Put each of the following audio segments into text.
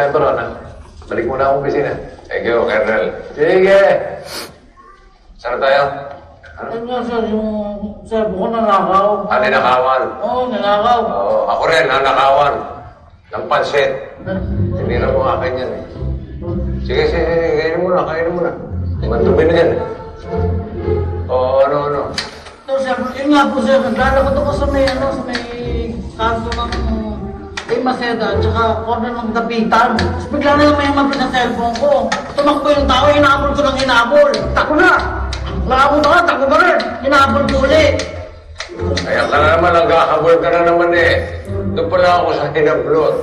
isip mo, may pagkain pa raw na. Balik muna akong opisina. Thank you, Kernel. Sige. Saan tayo? Ano nga sir, yung cellphone ko nanakaw. Ah, ninakawan. Oo, nanakaw. Oo, ako rin, nanakawan. Ng pansit. Tinira mo akin yan eh. Sige, sige, sige, kainin mo na, kainin mo na. Mandumi na yan. Oo, ano, ano. So sir, yun nga po sir, naglalakad ako sa may ano, sa may kanto ng kay Maceda, tsaka corner ng dapitan. Tapos bigla na lang may mapit sa cellphone ko. Tumakbo yung tao, hinabol ko ng hinabol. Tako na! Nakabol na ka, tako ka rin. Hinabol ko ulit. Kaya ka na naman, nagkakabol ka na naman eh. Doon pala ako sa hinablot.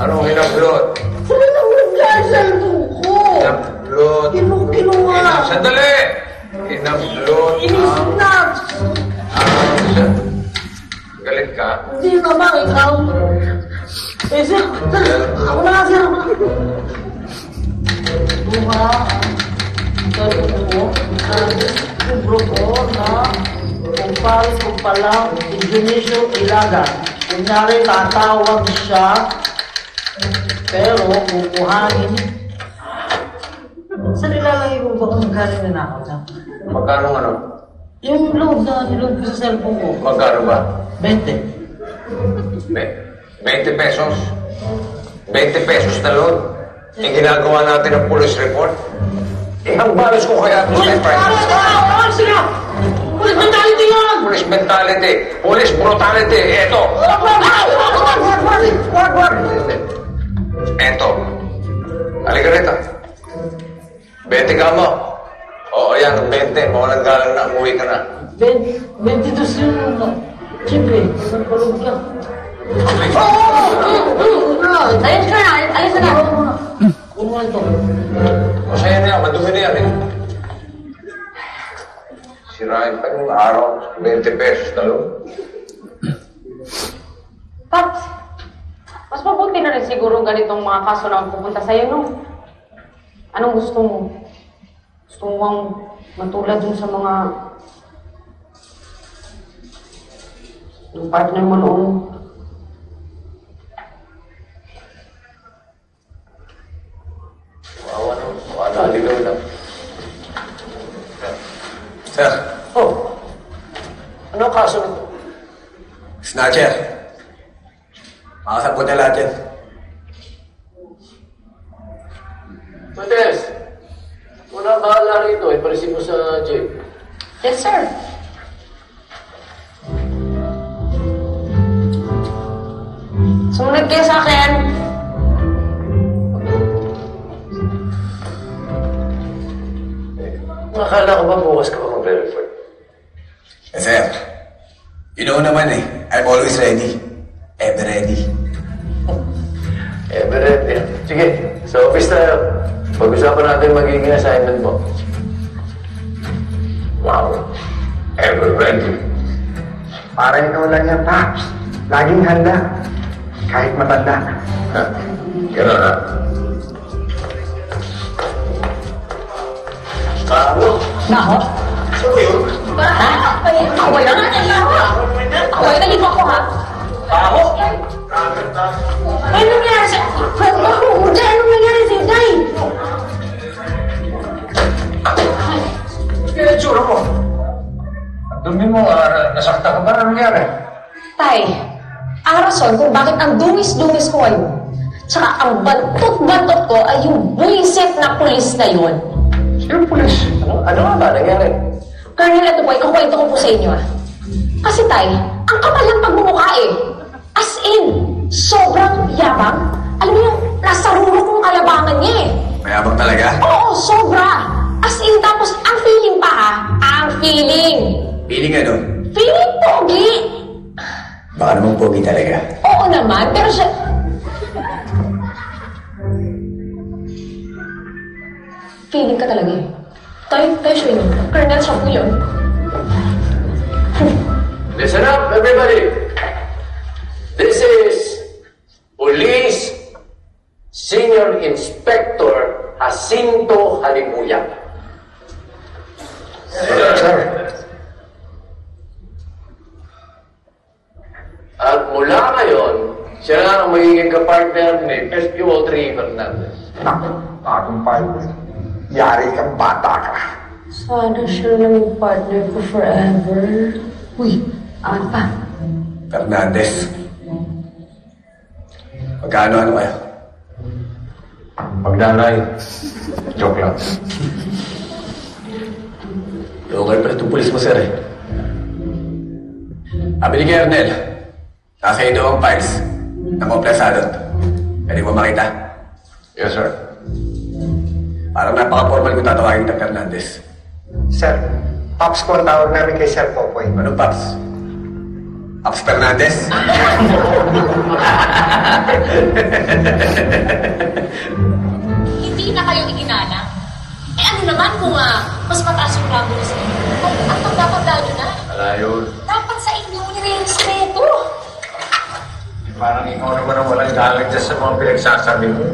Anong hinablot? Sabi na mo yung cellphone ko! Hinablot. Kinu kinuha! Hina- Sandali! Hinablot. Inisnap! Ah, siya. Galit ka? Hindi naman, ikaw. Eh, sir, sir, ako na nga, sir. Buha, sabi ko, sabi, kubro ko na kumpal, kumpalang, Indonesia, Ilaga. Kunyari, tatawag siya, pero kukuhanin. Saan ilalagay ko ba kung magkano na ako na? Magkano ano? Yung load na niload ko sa cellphone ko, Magkano ba? 20. Be- 20 pesos. 20 pesos na loan. Yung ginagawa natin ng police report. Eh, ang balos ko kaya ito sa prices. Police sila! Police mentality yan! Police mentality. Police brutality. Eto. Wag, wag. Eto. Halika rito. 20 ka mo. Oo, yan. 20. Mawalang galang na. Umuwi ka na. Ben- 22 yun. Siyempre, nagpalog ka. Ayos ka na. Alis na. Kuno ito. Masaya na yan. Madumi na yan eh. Sirain pa yung araw. 20 pesos na loan. Paps, mas mabuti na rin siguro ganitong mga kaso na pupunta sa'yo, no? Anong gusto mo? Gusto mo bang matulad dun sa mga... yung partner mo noon? Wawa na. Wala. Ligaw na. Sir. Oh, ano kaso nito? Snatcher. Makasabot na lahat yan. Mates, wala bahala rito. Iparesin mo sa jail. Yes, sir. Sumunod kayo sa akin. Nakala ko ba bukas ka pa mag-report? Eh, sir, you know naman eh, I'm always ready. Ever ready. Everett, yan. Sige, sa office tayo. Pag-usapan natin magiging assignment mo. Wow. Ever ready. Para ikaw lang yan, Paps. Laging handa. Kahit matanda. Ha? Ganun ha? Bago. Nako. Ha? Away na nga. Away na dito ako, ha? Bago. Ano nangyari sa... Ano nangyari sa Yan ang tsura mo. Dumi mo, ah, nasakta ka ba? Ano nangyari? Tay, ang rason kung bakit ang dungis-dungis ko ngayon, Tsaka ang bantot-bantot ko ay yung buisit na pulis na yun. Sino pulis? Ano, ano nga ba nangyari? Colonel, ito po, ikukwento ko po sa inyo ah. Kasi tay, ang kapal ng pagmumukha eh. As in, sobrang yabang. Alam mo yung nasa ruro kong kayabangan niya eh. Mayabang talaga. Oo, sobra. As in, tapos ang feeling pa ha, ang feeling. Feeling ano? Feeling pogi. Baka naman pogi talaga. Oo naman, pero siya... Feeling ka talaga eh. Tayo, tayo siya yun. Colonel, siya po yun. Listen up, everybody. This is Police Senior Inspector Jacinto Halimuya. Sir, At mula ngayon, siya na ang magiging kapartner ni SPO3 Fernandez. naku, bagong partner. Yari kang bata ka. Sana siya lang yung partner ko forever. Uy, awan pa. Fernandez. Magkano ano kayo? Magnanay. Joke lang. Local pa itong pulis mo, sir eh. Sabi ni Kernel, nasa daw ang files ng kompresadot. Pwede mo makita? Yes, sir. Parang napaka-formal kung tatawagin kita Fernandez. Sir, Pops ko ang tawag namin kay Sir Popoy. Ano, Paps? Paps Fernandez? Hindi na kayo ikinana. Eh ano naman kung ah, mas mataas yung rango na sa inyo? Kung ang tanda-tanda nyo na, Wala yun. dapat sa inyo nire-respeto. Parang ikaw naman ang walang galit dyan sa mga pinagsasabi mo.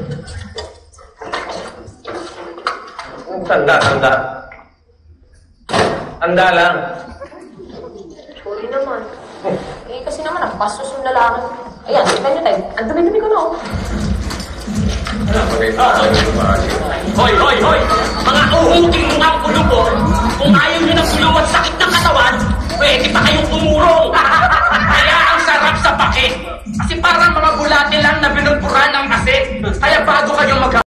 Tanda, tanda. Tanda lang. Sorry naman. Naman, ang bastos yung lalaki. Ayan, tignan nyo tayo. Ang dumi-dumi ko na oh. Hoy, hoy, hoy! Mga uhuking mga kulubo! Kung ayaw nyo ng gulo at sakit ng katawan, pwede pa kayong tumurong! Kaya ang sarap sa pake! Kasi parang mga bulate lang na binulburan ng asin. Kaya bago kayo mag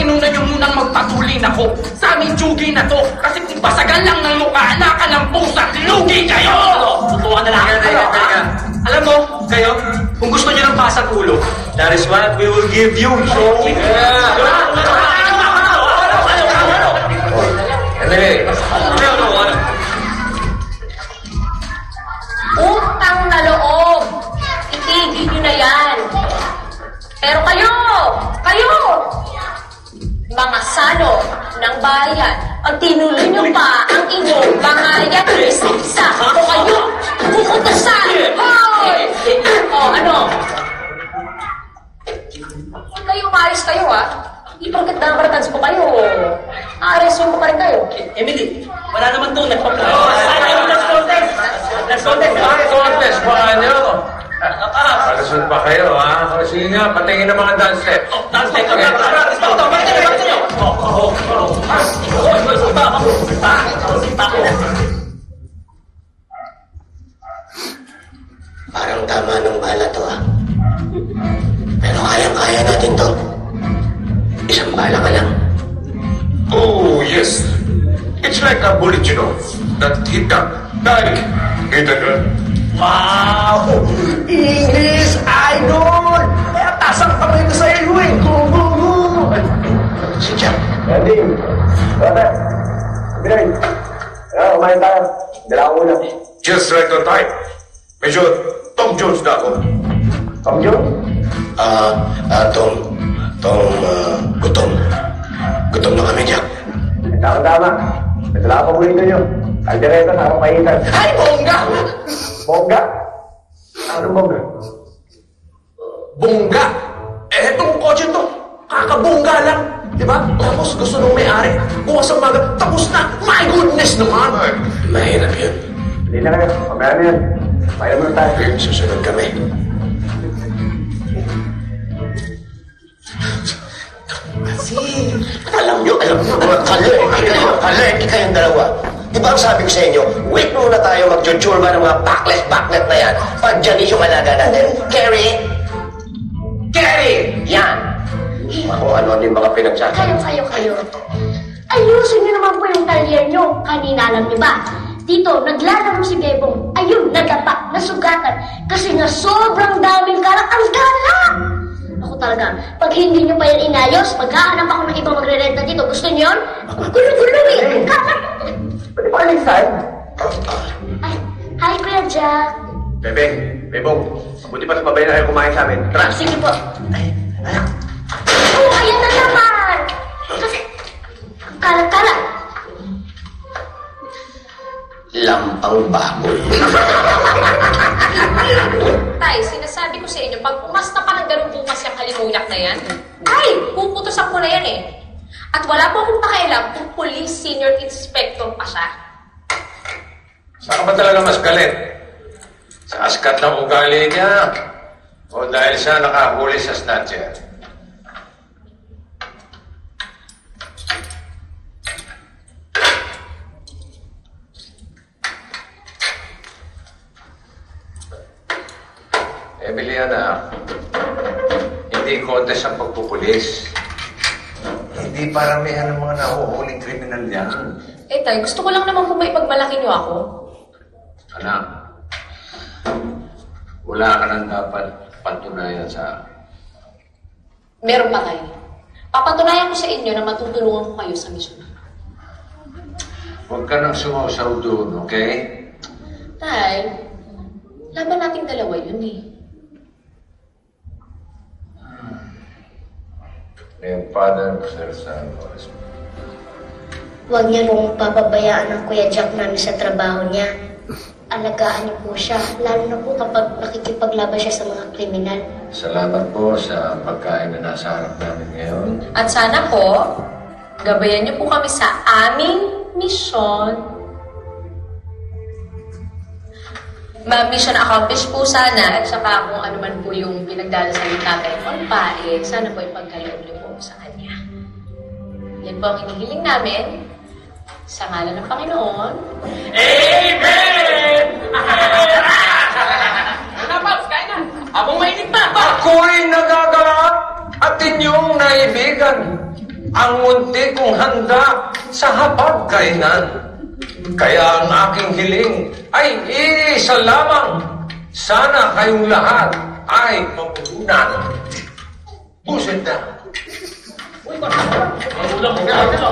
inuna nyo munang magpatuloy na ko sa aming tsugi na to. Kasi kung basagan lang ng mukha, anak ka ng pusa, lugi kayo! Tutuwa na lang kayo, ha? Alam mo, kayo, kung gusto nyo ng basag ulo, that is what we will give you. So, Hindi. Utang na loob. Itigil nyo na yan. Pero kayo, kayo, salo ng bayan, pag tinuloy nyo pa ang inyong bangayan isa-isa, o kayo, kukutusan. Hoy! O, ano? Kung kayo umaris kayo, ha? Hindi porket nabaratans po kayo. Aaresuin ko pa rin kayo. Emily, wala naman doon. Nagpa-plan. Let's contest. Let's contest. Bakit contest pa nyo? Palusot pa kayo, ha? O, Sige nga, patingin ng mga dance step. Dance step. Practice pa ito. Bakit kayo? Bakit kayo? Oh, oh, oh. Parang tama ng bala to ah. Pero kayang-kaya natin to. Isang bala ka lang. Oh, yes. It's like a bullet, you know. That hit ka. Like, hit a gun. Wow! English Idol! Kaya tasang kamay ko sa iyo eh. Go, go, go! Si Jack, Andy. Brother. Greg. Ano, kumain tayo. Dala ko muna. Just right on time. Medyo Tom Jones na ako. Tom John? ah, ah, Tom, Tom, ah, gutom. Gutom na kami, Jack. Tama-tama. Dala ko paborito nyo. Aldereta sa akong kaitan. Ay, bongga! Bongga? Ano bongga? Bongga! Eh, itong kotse to, kakabongga lang. Di ba? Tapos gusto nung may-ari, bukas ang maga, tapos na. My goodness naman! Mahirap yun. Hindi na kayo. Mamaya na yan. Pailan mo na tayo. Susunod kami. Alam nyo, alam nyo, mga kalek, kalek kayong dalawa. Di ba ang sabi ko sa inyo, wait muna tayo mag-churba ng mga backlet-backlet na yan. Pag dyan yung alaga natin. Carrie, Gary! Yan! Kung ano yung mga pinagsasabi. Kayo, kayo, kayo. Ayusin niyo naman po yung talyer niyo. Kanina alam niyo ba? Dito, naglalaro si Bebong. Ayun, nadapa, nasugatan. Kasi nga sobrang daming kalat. Ang! Ako talaga, pag hindi niyo pa yan inayos, maghahanap ako ng ibang magre-renta dito. Gusto niyo yun? Gulo-gulo eh. Pwede pa kayo saan? Ay, hi, Kuya Jack. Bebe, Bebong, buti pa sumabay na kayo kumain sa amin. Tara! Sige po. Oh, ayan na naman! Kasi, kalat-kalat. Lampang baboy. Tay, sinasabi ko sa inyo, pag umasta pa ng ganun bukas yung halimuyak na yan, ay, puputusan ko na yan eh. At wala po akong pakialam kung police senior inspector pa siya. Saan ka ba talaga mas galit? Sa askat ng ugali niya? O dahil siya nakahuli sa snatcher? Pagpupulis. Hindi paramihan ng mga nahuhuling kriminal yan. Eh tay, gusto ko lang naman po ba ipagmalaki niyo ako? Anak, wala ka nang dapat patunayan sa Meron pa tayo. Papatunayan ko sa inyo na matutulungan ko kayo sa misyon. Huwag ka nang sumusaw doon, okay? Tay, laban nating dalawa yun eh. Yung father Sir Santos. Huwag niyo pong papabayaan ng Kuya Jack namin sa trabaho niya. Alagaan niyo po siya, lalo na po kapag nakikipaglaban siya sa mga kriminal. Salamat po sa pagkain na nasa harap namin ngayon. At sana po, gabayan niyo po kami sa aming misyon. Ma-mission accomplished po sana at saka kung ano man po yung pinagdadasal ni Tatay Conpa, eh, sana po ipagkaloob niyo po sa kanya. Yan po ang hinihiling namin sa ngalan ng Panginoon. Amen! Ano Pops? Kain na. Habang mainit pa. Ako'y nagagalak at inyong naibigan ang munti kong handa sa hapagkainan. Kaya ang aking hiling ay iisa lamang. Sana kayong lahat ay mapunan. Buset na. Magulang mo.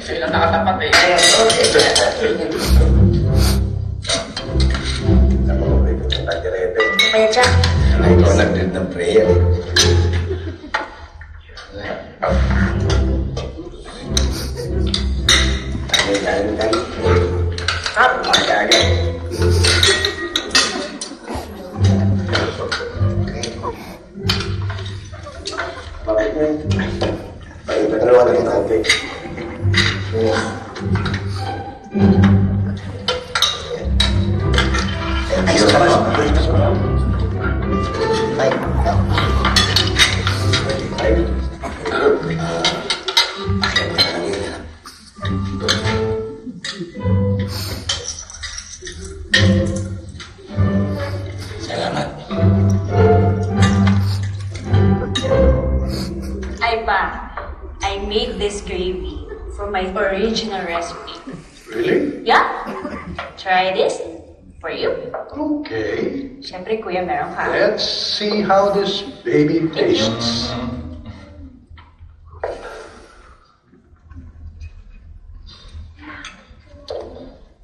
Sila nakatapat eh. Kuya Jack, Ay, ikaw nag-lead ng prayer. Tayo, tayo, tayo. Ah, agad. Bakit na? Bakit na dalawa na kita, okay? Ayos made this gravy from my original recipe. Really? Yeah? Try this for you. Okay. Siyempre, kuya, meron ka. Let's see how this baby tastes.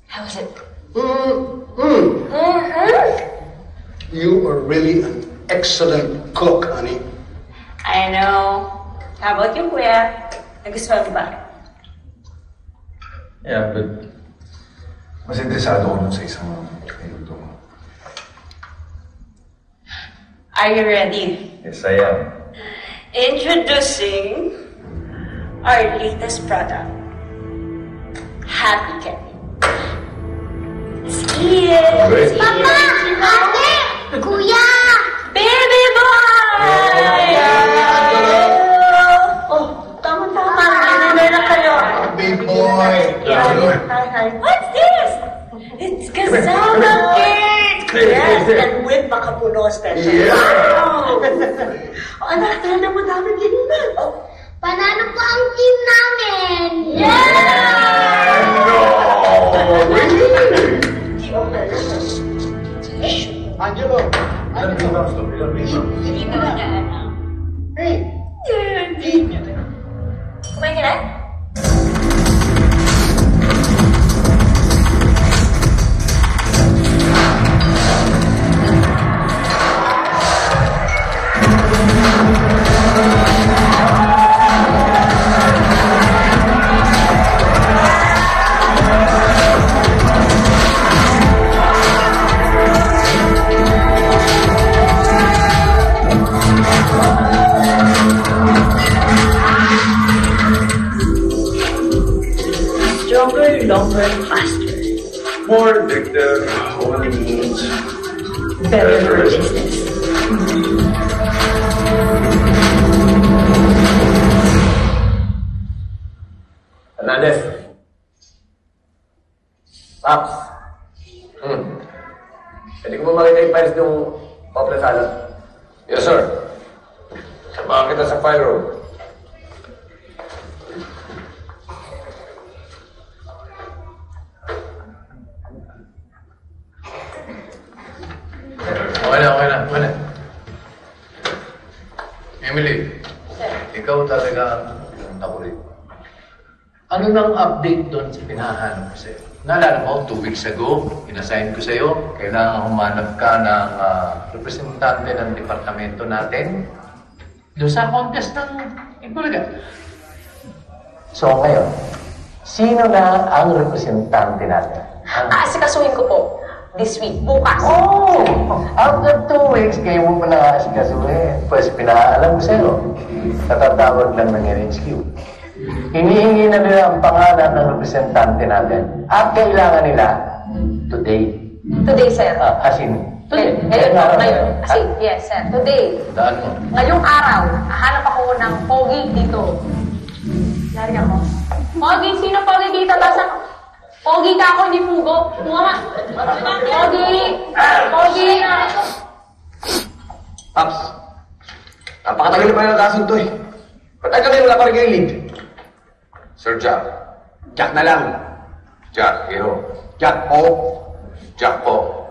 How was it? Mm-hmm. Mm-hmm. You are really an excellent cook, honey. I know. How about you, kuya? Nagustuhan mo ba? Yeah, but mas interesado ko nun sa isang mo. Are you ready? Yes, I am. Introducing our latest product. Happy Cat. See it. Papa! Ate! Kuya! Baby Big boy. What's this? It's kasama cake! Yes, and with makapuno special. Yeah. Wow. Panalo na madami din Panalo po ang team namin! Yeah! Angelo! Hey! Weeks ago, inassign ko sa'yo, kailangan humanap ka ng ah, representante ng departamento natin doon sa contest ng Ibulaga. So ngayon, sino na ang representante natin? Aasikasuhin ko po. This week, bukas. Oh! After two weeks, kayo mo pa nakaasikasuhin. Pues pinaalam ko sa'yo. Natatawag lang ng NHQ. Hinihingi na nila ang pangalan ng representante natin. At kailangan nila today. Today, sir. Ah, as in, Today. ngayong Ngayon na ngayon. yun. Kasi, yes, sir. Today. Daan mo. Ngayong araw, hahanap ako ng pogi dito. Lari ako. Pogi, sino pogi dito? Tapos ako, pogi ka ako, hindi pugo. Puga nga. Pogi! Pogi! Paps, napakatagal na pa yung kaso to eh. Ay kami wala pa rin kayong lead? Sir Jack. Jack na lang. Jack, hero. Jack, oh. Jack po.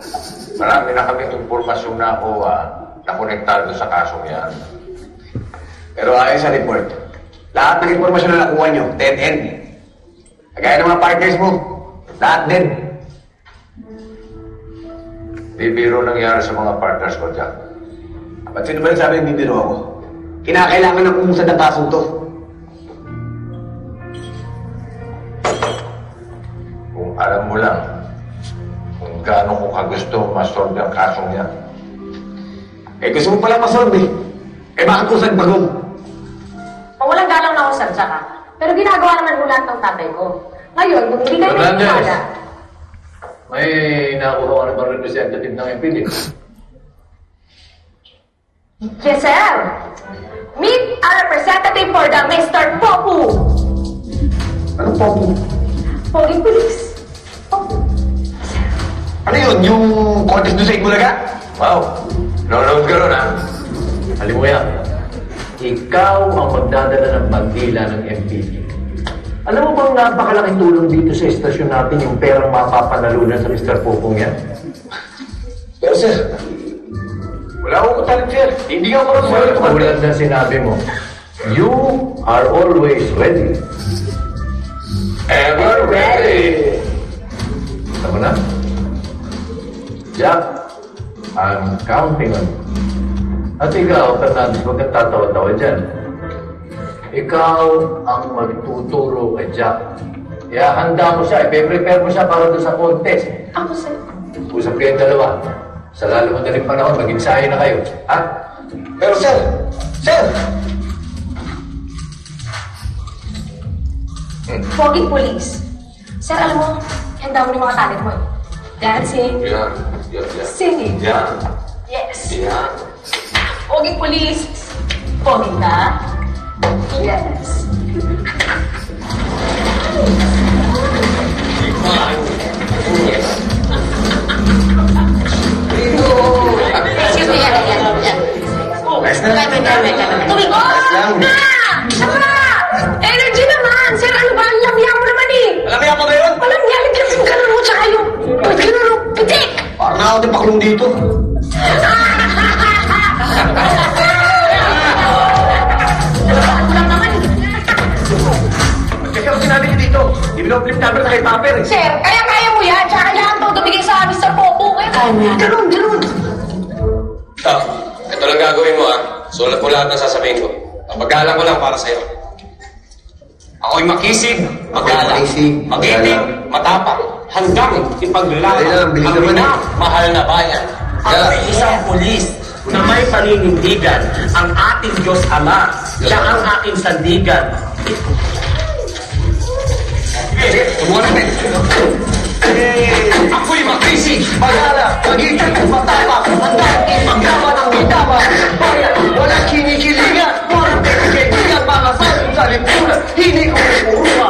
Marami na kaming impormasyon na ako ah, nakonektado sa kasong yan. Pero ayon sa report, lahat ng impormasyon na nakuha nyo, dead end. Kagaya ng mga partners mo, lahat din. Bibiro nangyari sa mga partners ko, Jack. Ba't sino ba nagsabi ng bibiro ako? Kinakailangan ng umusad ng kasong to. Kung alam mo lang kung gaano ko kagusto masolve ang kasong yan. Eh gusto mo palang masolve eh. Eh bakit usad bagong? Mawalang galang na ako, sir, tsaka. Pero ginagawa naman mo lahat ng tatay ko. Ngayon, kung hindi kayo nagkakala, May nakuha ka na bang representative ng MPD? Yes, sir. Meet a representative for the Mr. Popu. Ano po? Pogi Police. Ano yun? Yung contest doon sa Igulaga? Wow! Nanonood ka ron, ha? Alam mo yan, ikaw ang magdadala ng bandila ng MPD. Alam mo bang napakalaking tulong dito sa estasyon natin yung perang mapapanalunan sa Mr. Popong yan? Pero sir, wala akong talent sir. Hindi ako marunong sa tulad na sinabi mo, you are always ready. Ever ready! Mo na? Jack, I'm counting on you. At ikaw, Fernandez, huwag kang tatawa-tawa dyan. Ikaw ang magtuturo kay Jack. Kaya handa mo siya, i-prepare mo siya para doon sa contest. Ako, sir. Usap kayong dalawa. Sa lalo madaling panahon, mag-ensayo na kayo. Ha? Pero sir, sir! Pogi Police. Sir, alam mo, handa mo yung mga talent mo eh. Dancing, Yan, yan, yan. singing. Yan, Yes. yan. Pogi Police. Pogi ka? Yes. Excuse me, yan, yan, yan. Nice na. Tumig. Oh! Na! Sama! Energy naman! Sir, ano ba? Ang lamya mo mo ba yun? Walang yung ganun mo tsaka yung... Ba't ganun mo? Pitik! Parang ako din pakulong dito. Eh. Kasi ako sinabi niyo dito, i-flip number na kay Paper. eh. Sir, kaya-kaya mo yan. Tsaka kailangan to tumigil sa Mr. Popo. Kaya kaya mo yan. Ganun, ganun. Stop. Ito lang gagawin mo ah. Sulat mo lahat ng sasabihin ko. Paggalang ko lang para sa'yo. Ako'y makisig, magalang, Makisig, magiting, matapang, hanggang ipaglalang na, ang naman ina, eh. mahal na bayan. Ako'y isang pulis na may paninindigan ang ating Diyos Ama. Siya ang aking sandigan. Na, Ako'y makisig, Magala, magitan, matapang, hanggang ipaglaban ang bitama. Bayan, walang kinikilingan, hindi ko pupuruma.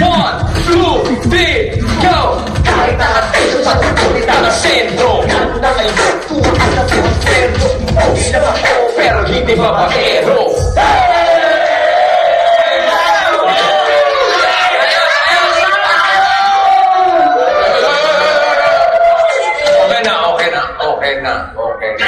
One, two, three, go! Kahit nakateso sa tukulita na sentro Na kayo tuwag na tuwag sentro Okay lang ako pero hindi babaero Okay okay na,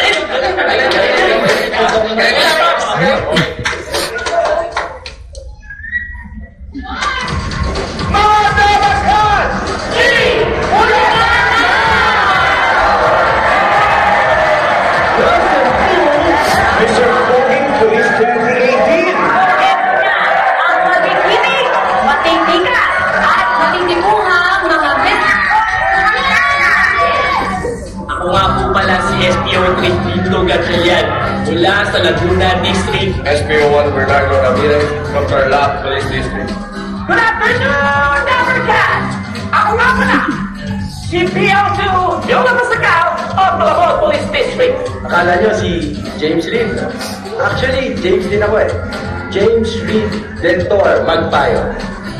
mula sa Laguna District. SPO 1 Bernardo Ramirez from Tarlac Police District Good afternoon, Nevercast! Ako nga pala, si PO2 Yola Masakaw of Malabon Police District. Akala nyo si James Reed. Actually, James din ako eh. James Reed Dentor Magpayo.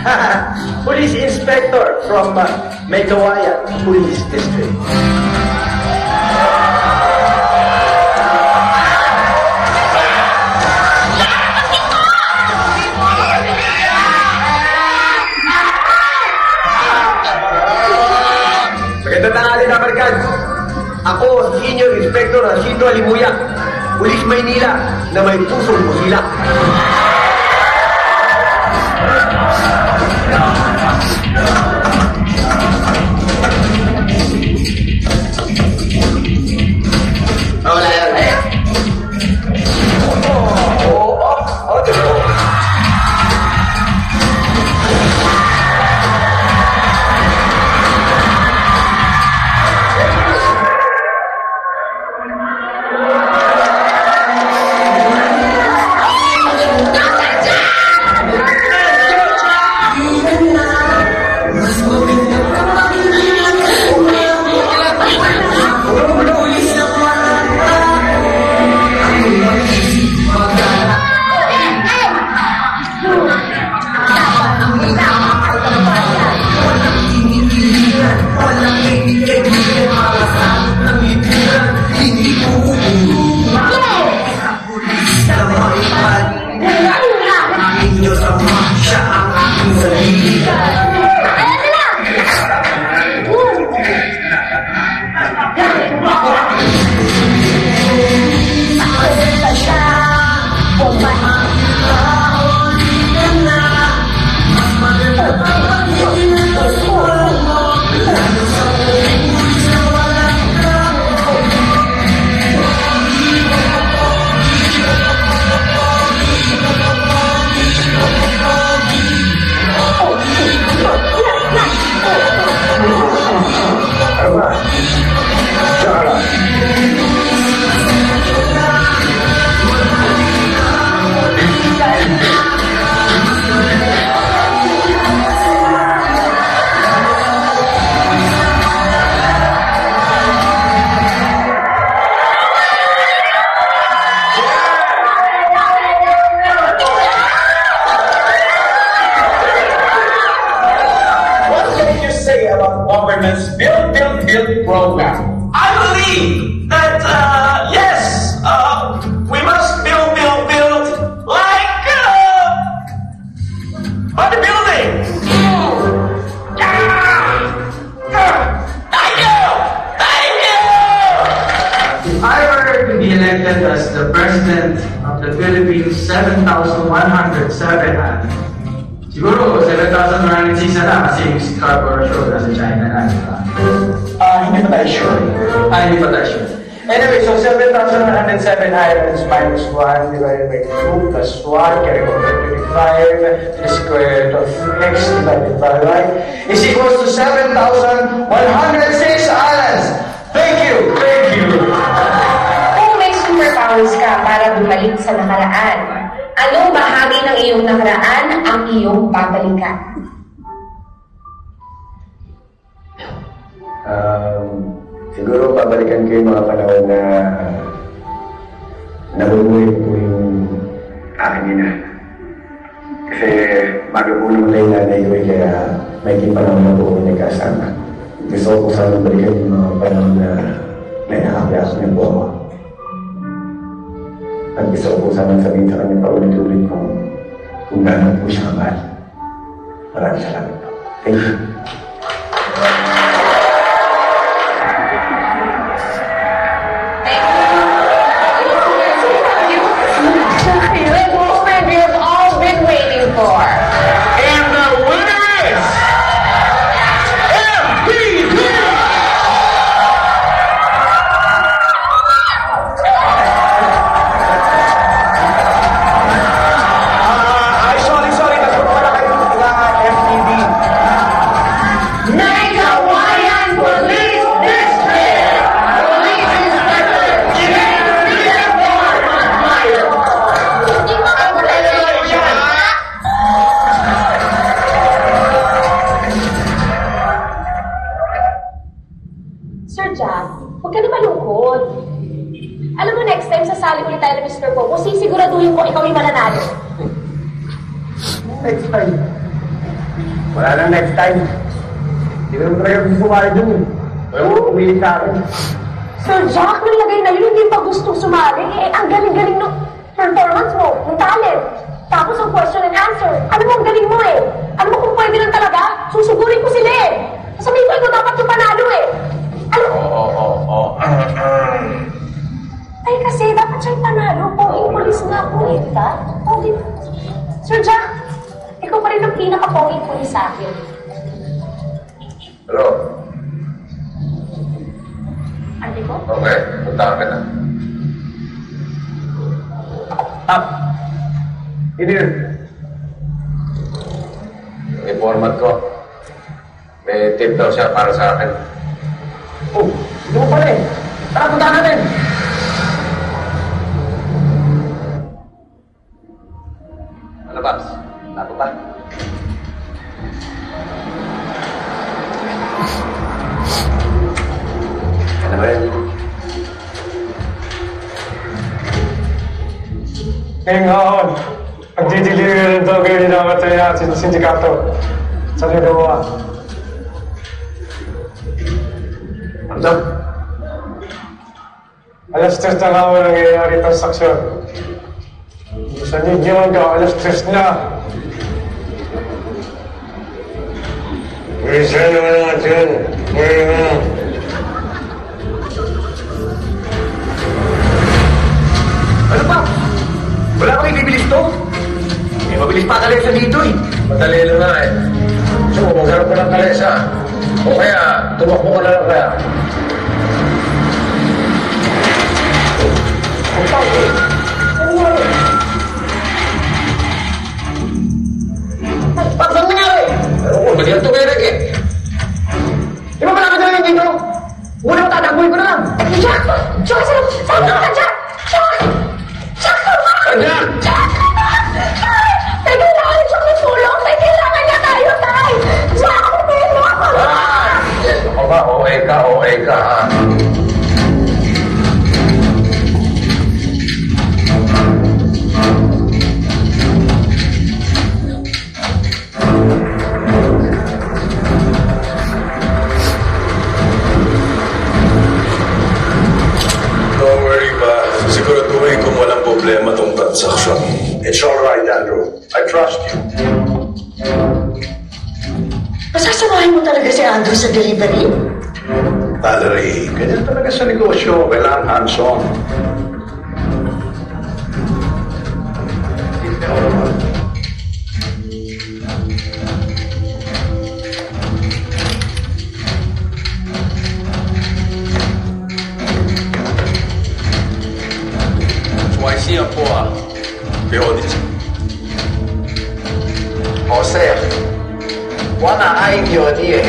Police Inspector from uh, Megawayan Police District. Inspector Rasido Alimuya, Pulis Maynila, na may pusong musila. Divided by 2 plus 1 carry over 25 to the square root of x divided by y is equals to 7,106 islands. Thank you, thank you. Kung may superpowers ka para bumalik sa nakaraan, anong bahagi ng iyong nakaraan ang iyong babalikan? Um, siguro pabalikan ko yung mga panahon na nabubuhay ko yung aking ina. Kasi bago po namatay nanay ko eh, kaya may panahon na po kami nagkasama. Gusto ko sana balikan yung mga panahon na nainakapyas niya po ako. At gusto ko sana sabihin sa kanya paulit-ulit kung kung gaano po siya kamahal. Maraming salamat po. Thank you. Akin. Sir Jack, nung lagay na yun, hindi pa gustong sumali. Eh, ang galing-galing ng May tip daw siya para sa ninyo hanggang alas tres na. Bisa naman natin. Ngayon na. Ano pa? Wala kang ibibilis to? Eh, mabilis pa kalesa dito eh. Madali lang nga eh. Mo, magharap ko ng kalesa. O kaya, tumakbo ka na lang kaya. Bakit ang nangyari? Kung hindi ang tumirik eh. Di ba malapit na lang dito? Una tatakbuhin ko na lang. Jack! Jack, saan saan ka, Jack? Jack! Jack! Jack! Jack, come on! Tay! Tay, kailangan siya ng tulong! Tay, kailangan niya tayo, Tay! Jack, tulong ako! Ako ba? OA ka, OA ka ha. problema tong tansa עכשיו. It's all right, Andrew. I trust you. Masasamahin mo talaga si Andrew sa delivery? Valerie, ganyan talaga sa negosyo. Kailangan hands-on. 那 give you a deal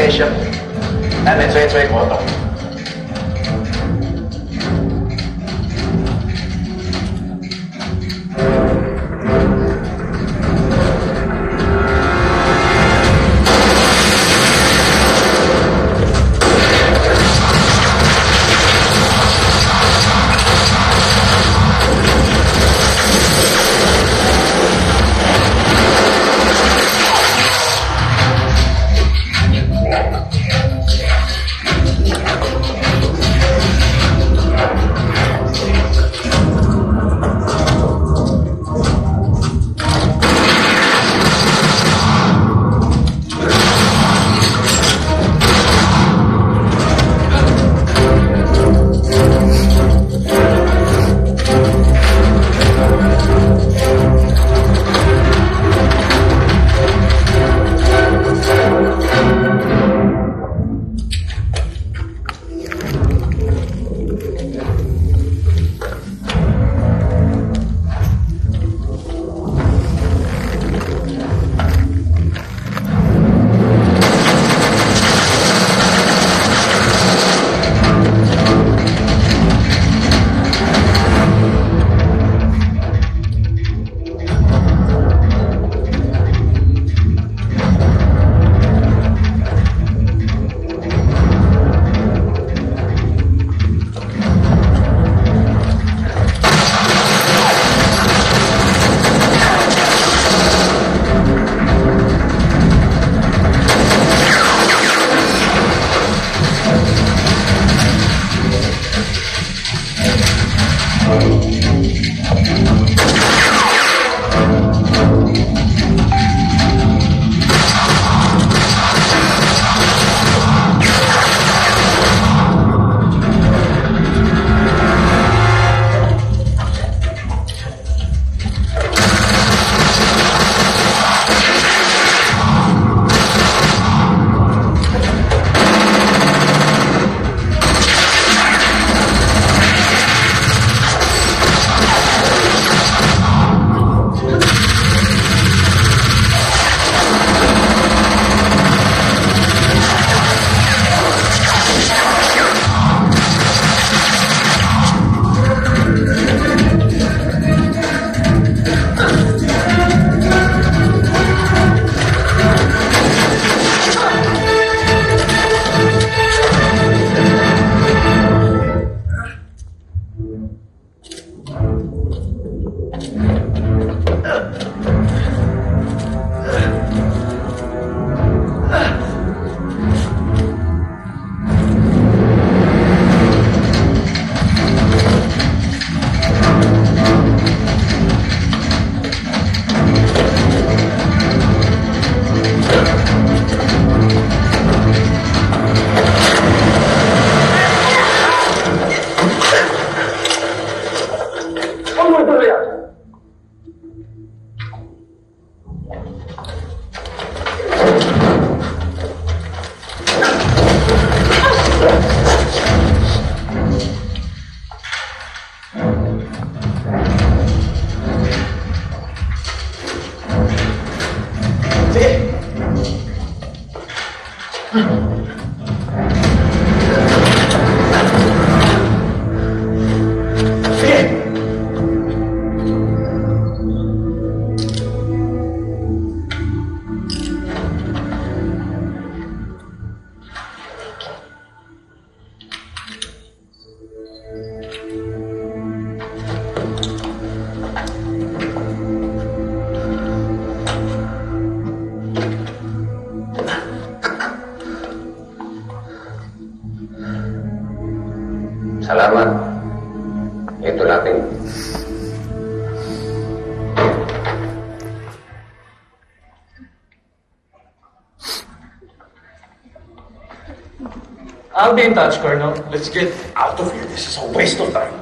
I'll be in touch, Colonel. Let's get out of here. This is a waste of time.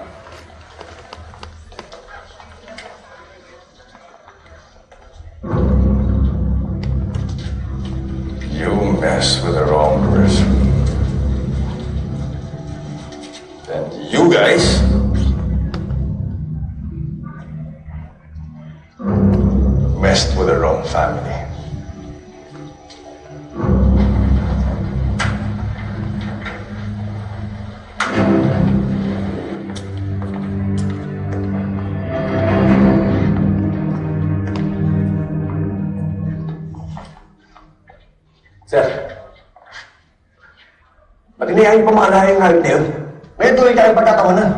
Ba't inihayin pa maalahin ng yun? May tuloy tayong pagkatawanan.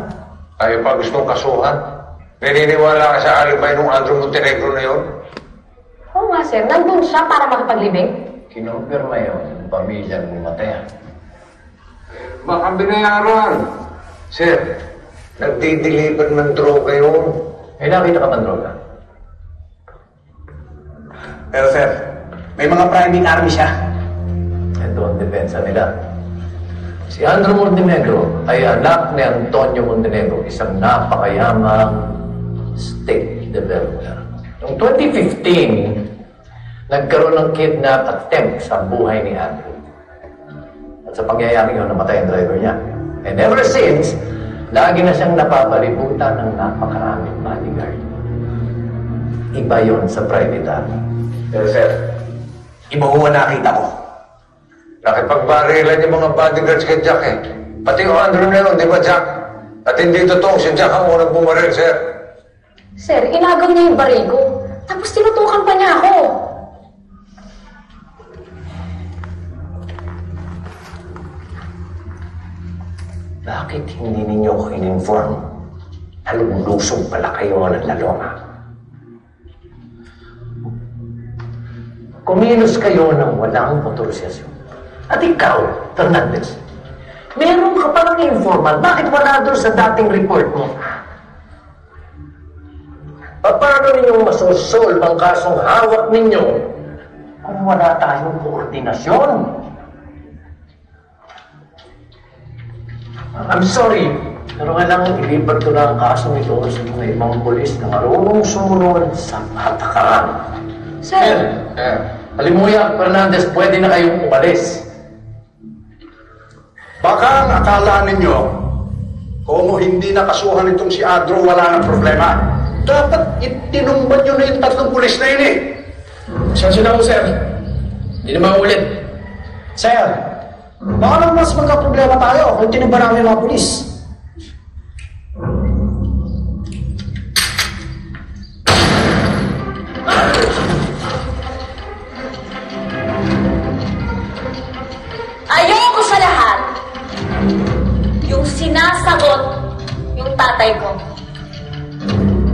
Ayaw pa gustong kasuhan? Naniniwala ka sa alibay ng Andrew Montenegro na yun? Oo nga, sir. Nandun siya para makipaglibing. Kinumpirma yun ng pamilyang lumatayan. Baka binayaran. Sir, nagdi-deliver ng droga yun. Eh, nakita ka ba droga? Pero sir, may mga priming army siya. Ito ang depensa nila. Si Andrew Montenegro ay anak ni Antonio Montenegro, isang napakayamang state developer. Noong 2015, nagkaroon ng kidnap attempt sa buhay ni Andrew. At sa pangyayaring yun, namatay ang driver niya. And ever since, lagi na siyang napapalibutan ng napakaraming bodyguard. Iba yon sa private army. Pero sir, Iba ho nakita ko. Nakipagbarilan yung mga bodyguards kay Jack eh. Pati yung Andrew na yun, di ba Jack? At hindi totoo si Jack ang unang bumaril, sir. Sir, inagaw niya yung baril ko. Tapos tinutukan pa niya ako. Bakit hindi ninyo ko in-inform na lulusog pala kayo ng laloma? Kumilos kayo ng walang otorisasyon. At ikaw, Fernandez, meron ka palang informant. Bakit wala doon sa dating report mo? Pa- Paano ninyong masosolve ang kasong hawak ninyo kung wala tayong koordinasyon? I'm sorry, pero kailangan ilipat ko na ang kaso nito sa mga ibang polis na marunong sumunod sa patakaran. Sir, Eh, Alimuya, Fernandez, pwede na kayong umalis. Baka ang akala ninyo, kung hindi nakasuhan itong si Andrew, wala nang problema. Dapat itinumban nyo na yung tatlong pulis na yun eh. Pasensya na po, sir. Hindi na maulit. Sir, baka lang mas magka-problema tayo kung tinumba namin yung mga pulis. Sinasagot yung tatay ko.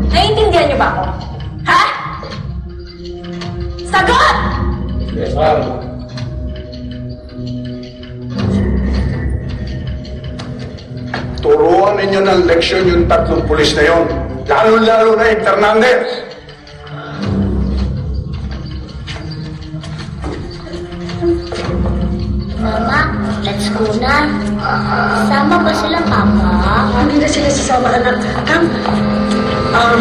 Naiintindihan niyo ba ako? Ha? Sagot! Yes, ma'am. Turuan ninyo ng leksyon yung tatlong pulis na yon. Lalo-lalo na yung Fernandez. Mama, let's go na. Sama ba sila, Papa? Hindi na sila sasama, anak. Um, um,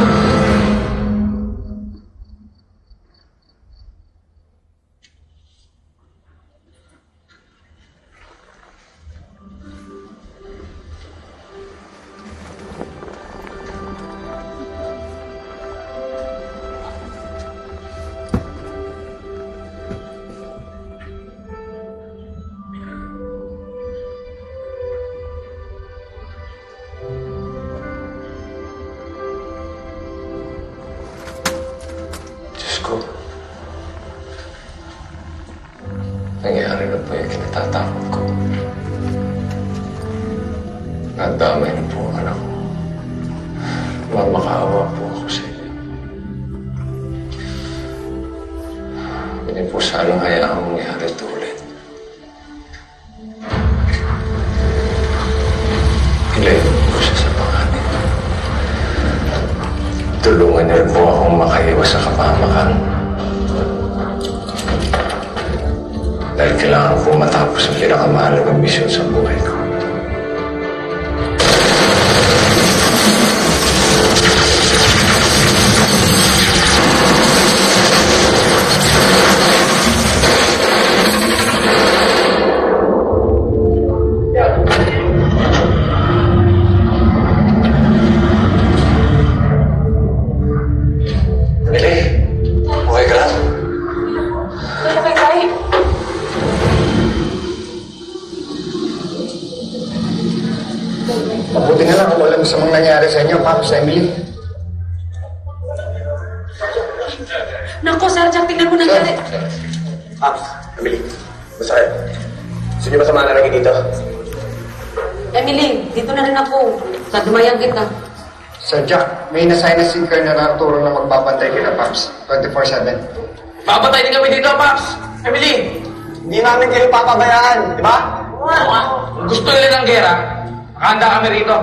kinatatakot ko. Nadamay na po ang anak ko. Mamakaawa po ako sa inyo. Hindi po sanang hayaang Dahil kailangan ko matapos ang pinakamahalagang misyon sa buhay ko. May nasay na seeker na magbabantay kina Pops 24-7. Papatay din kami dito, Paps! Emily! Hindi namin kayo papabayaan, di ba? Kung gusto nila ng gera, nakahanda kami rito.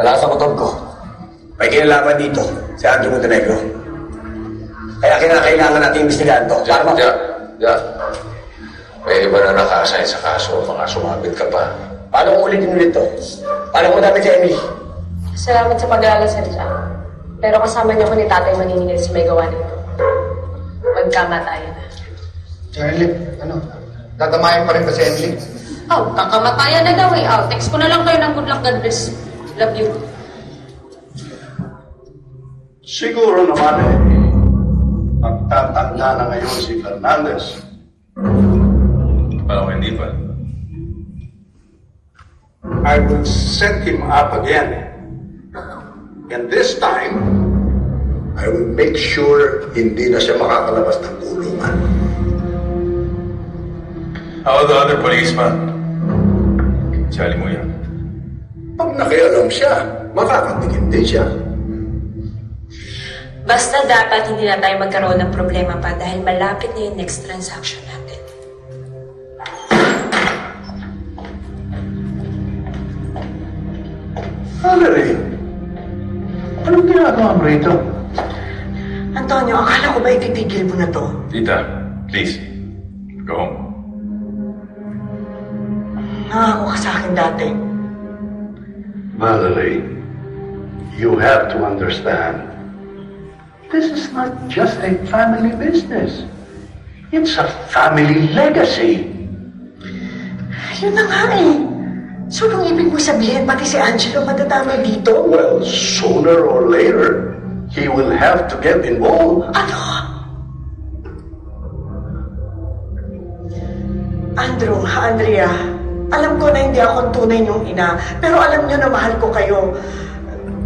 Wala sa motor ko. May kinalaman dito si Andrew Montenegro. Kaya kinakailangan natin imbestigahan to. Jack, Jack, Jack. May iba na nakasign sa kaso, baka sumabit ka pa. Paano kung ulitin ulit to? Paano kung dami si Emily? Salamat sa pag-aalala, Sir Jack. Pero kasama niyo ko ni tatay maniningil sa may gawa nito. Magkamatayan na. Charlie, ano? Dadamayan pa rin ba si Emily? Oh, kakamatayan na daw eh. Oh, text ko na lang kayo ng good luck, God bless. Love you. Siguro naman eh, magtatanda na ngayon si Fernandez. Parang hindi pa. I will set him up again. And this time, I will make sure hindi na siya makakalabas ng kulungan. How the other policeman? Sali mo yan. Pag nakialam siya, makakatigil din siya. Basta dapat hindi na tayo magkaroon ng problema pa dahil malapit na yung next transaction natin. Valerie, anong ginagawa mo rito? Antonio, akala ko ba ipipigil mo na to? Tita, please. Go home. Nangako ka sa akin dati. Valerie, you have to understand. This is not just a family business. It's a family legacy. Yun na nga eh. So, nung ibig mo sabihin, pati si Angelo madadamay dito? Well, sooner or later, he will have to get involved. Ano? Andrew, Andrea, alam ko na hindi ako tunay niyong ina, pero alam niyo na mahal ko kayo.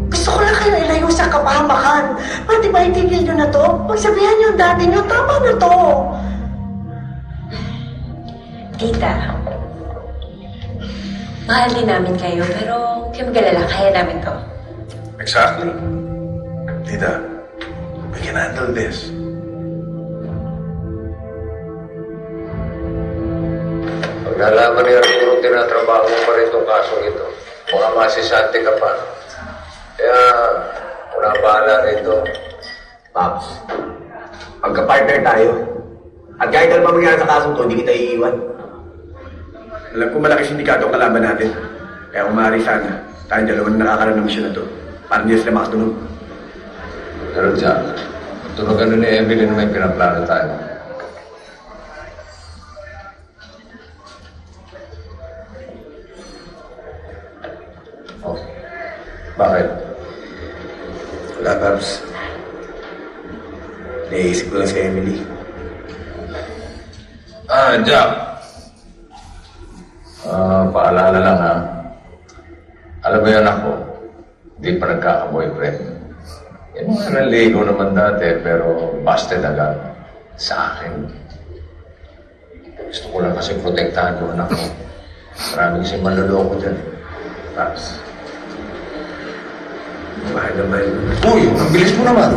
Gusto ko lang kayo ilayo sa kapahamakan. Pwede ba itigil niyo na to? Pagsabihan niyo ang dati niyo, tama na to. Tita, mahal din namin kayo pero huwag magalala, kaya namin to. Exactly. Tita, we can handle this. Pag nalaman ni Arturo, tinatrabaho mo pa rin itong kasong ito. Baka masisante ka pa. Kaya, wala bahala rito. Pops, magka-partner tayo. At kahit ano pa mangyari sa kasong to, hindi kita iiwan. Alam ko malaki sindikato ang kalaban natin. Kaya kung maaari sana, tayong dalawa na nakakaroon ng misyon na to. Para hindi sila makatunog. Pero Jack, tunugan ni Emily na may pinaplano tayo. Oh, bakit? Wala, Pops. Naisip ko lang si Emily. Ah, Jack. Ah, paalala lang ha. Alam mo yan ako, hindi pa nagkaka-boyfriend. Yan mga naligo naman dati, pero busted agad. Sa akin. Gusto ko lang kasi protektahan yung anak ko. Maraming kasi manloloko dyan. Paps. Mahal na mahal. Uy, ang bilis mo naman.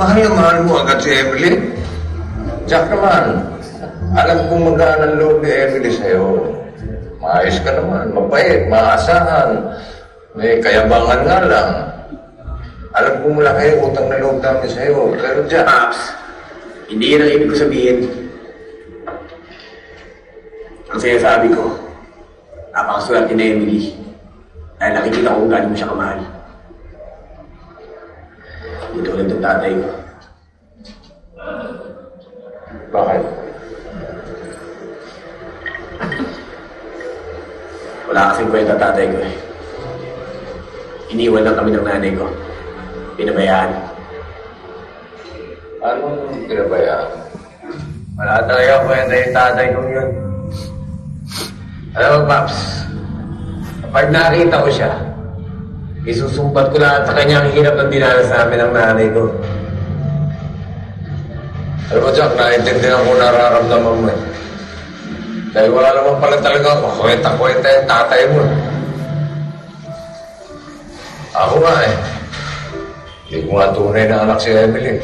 Mahal na mahal mo agad si Emily. Jack naman, alam kong magaan ang loob ni Emily sa'yo. Maayos ka naman, mabait, maasahan. May kayabangan nga lang. Alam ko mula kayo, utang na loob namin sa'yo. Pero Jack... Pops, hindi yan ang ibig ko sabihin. Ang sinasabi ko, napakaswerte na Emily. Dahil nakikita ko kung gaano mo siya kamahal. Hindi tulad ng tatay ko. Bakit? Wala kasing kwenta tatay ko eh. Iniwan lang kami ng nanay ko. Pinabayaan. Anong pinabayaan? Wala talaga kwenta yung tatay kong yun. Alam mo, Paps, kapag nakita ko siya, isusumpat ko lahat sa kanya ang hirap ng dinanas namin ng nanay ko. Alam mo, Jack, naiintindihan ko nararamdaman mo eh. Dahil wala naman pala talaga kwenta-kwenta yung tatay mo. eh. Ako nga eh. Hindi ko nga tunay na anak si Emily.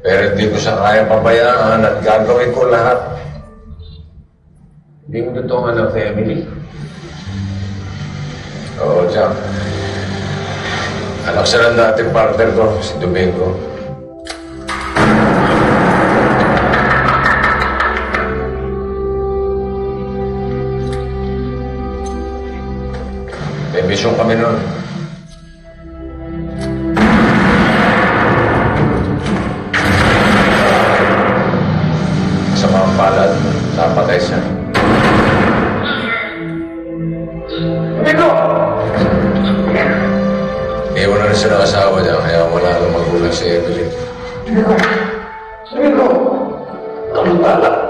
Pero hindi ko siya kaya pabayaan at gagawin ko lahat. Hindi mo totoong anak si Emily. Oo, Jack. Anak siya ng dating partner ko, si Domingo. Mission kami noon. Sa mga palad, napatay siya. Domingo! Iwan na rin sila ng asawa niya, kaya wala nang magulang si Evelyn. Domingo! Domingo! Kamusta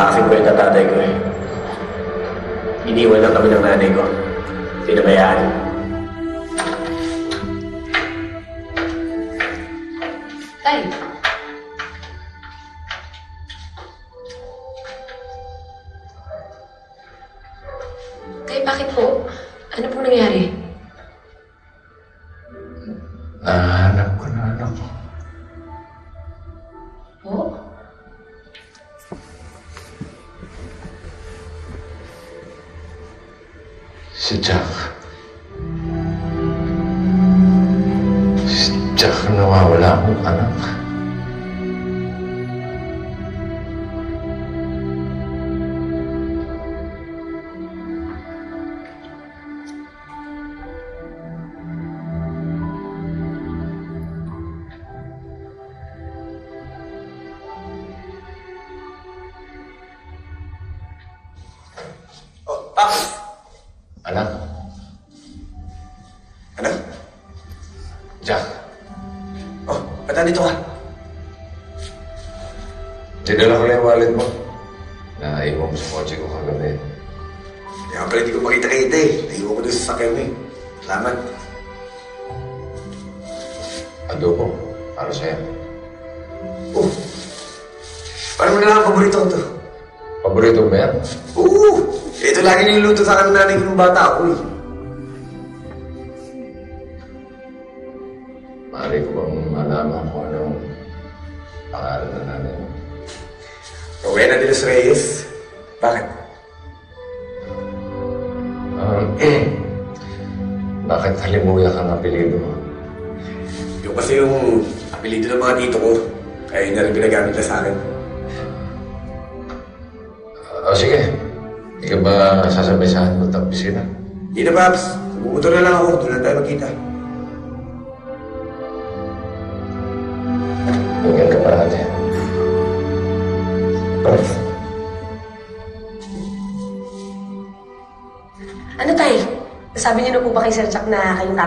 kasing kwenta tatay ko eh. iniwan lang kami ng nanay ko. Pinabayaan. Tay,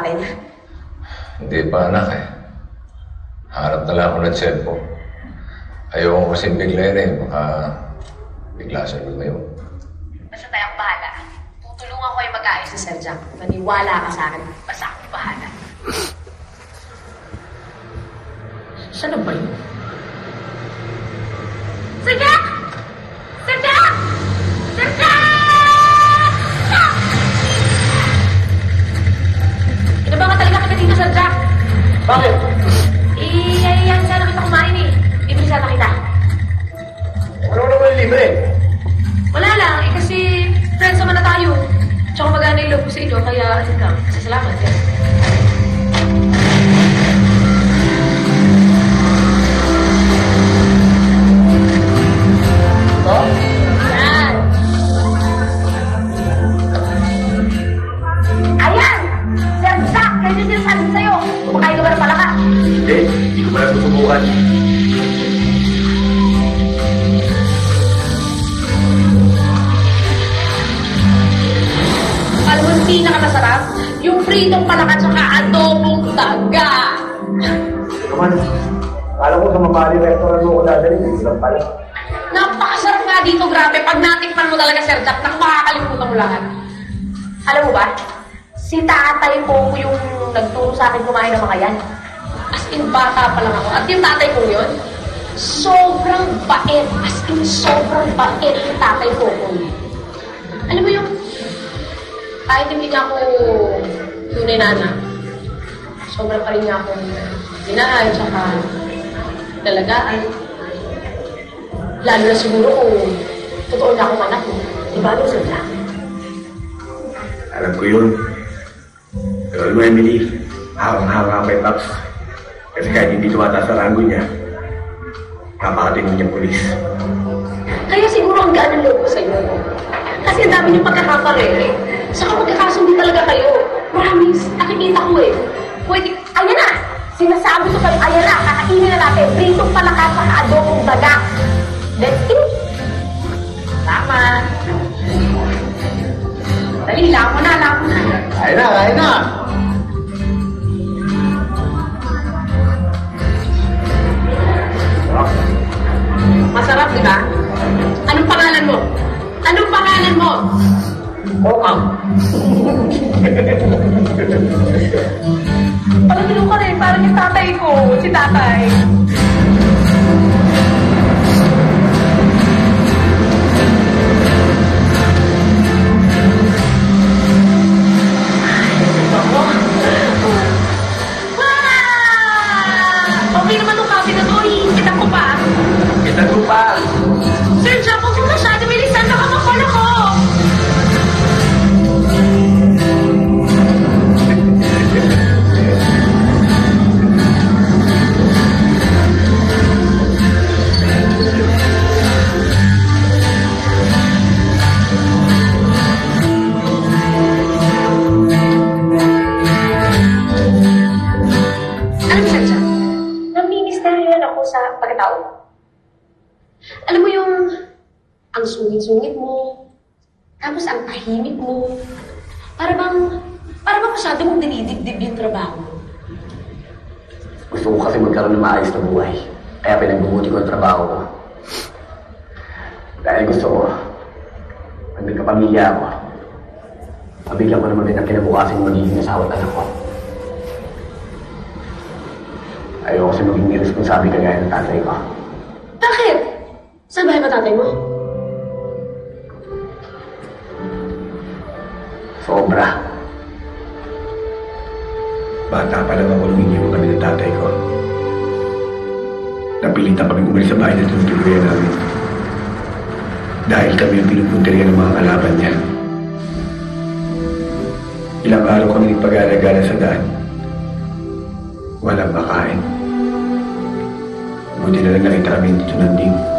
na pritong palaka tsaka adobong daga. Naman, akala ko sa mabali restaurant mo ko dadalhin. Hindi lang pala. Napakasarap nga dito, grabe. Pag natikman mo talaga, Sir Jack, naku, makakalimutan mo lahat. Alam mo ba, si tatay ko yung nagturo sa akin kumain ng mga yan. As in, bata pa lang ako. At yung tatay ko yun, sobrang bait. As in, sobrang bait yung tatay ko ko. Alam mo yung, kahit hindi niya ako tunay na anak, sobrang pa rin niya akong ginahal, tsaka dalagaan. Lalo na siguro kung totoo na akong anak mo. Di ba, Jack? Alam ko yun. Pero alam mo, Emily, hawang-hawa kay Paps. Kasi kahit hindi tumataas sa rango niya, napakatingin niya polis. Kaya siguro ang gaan ng loob ko sa'yo. Kasi ang dami niyong pagkakaparere. Saka magkakasundi talaga kayo. Promise, nakikita ko eh. Pwede, ayan na! Sinasabi ko kayo, ayan na, kakainin na natin. Pritong palaka sa adobong daga. Let's eat! Tama. Dali, lamo na, lamo na. Kain na, kain na! Masarap, di ba? Anong pangalan mo? Anong pangalan mo? Kokang. Palagino ka rin, parang yung tatay ko, si tatay. Alam mo yung ang sungit-sungit mo, tapos ang tahimik mo, para bang, para bang masyado mong dinidibdib yung trabaho mo. Gusto ko kasi magkaroon ng maayos na buhay. Kaya pinagbubuti ko ang trabaho ko. Dahil gusto ko, pag nagkapamilya ako, mabigyan ko naman din ang kinabukasan ng magiging asawa at anak ko. Ayoko kasi maging irresponsable kagaya ng tatay ko. Bakit? Saan bahay ba tatay mo? Sobra. Bata pa lang ako nung iniwan kami ng tatay ko. Napilitan kami umalis sa bahay na tinutuluyan namin. Dahil kami ang pinupunteriya ng mga kalaban niya. Ilang araw kami nagpag-alagala sa daan. Walang makain. Buti na lang nakita kami dito ng ding.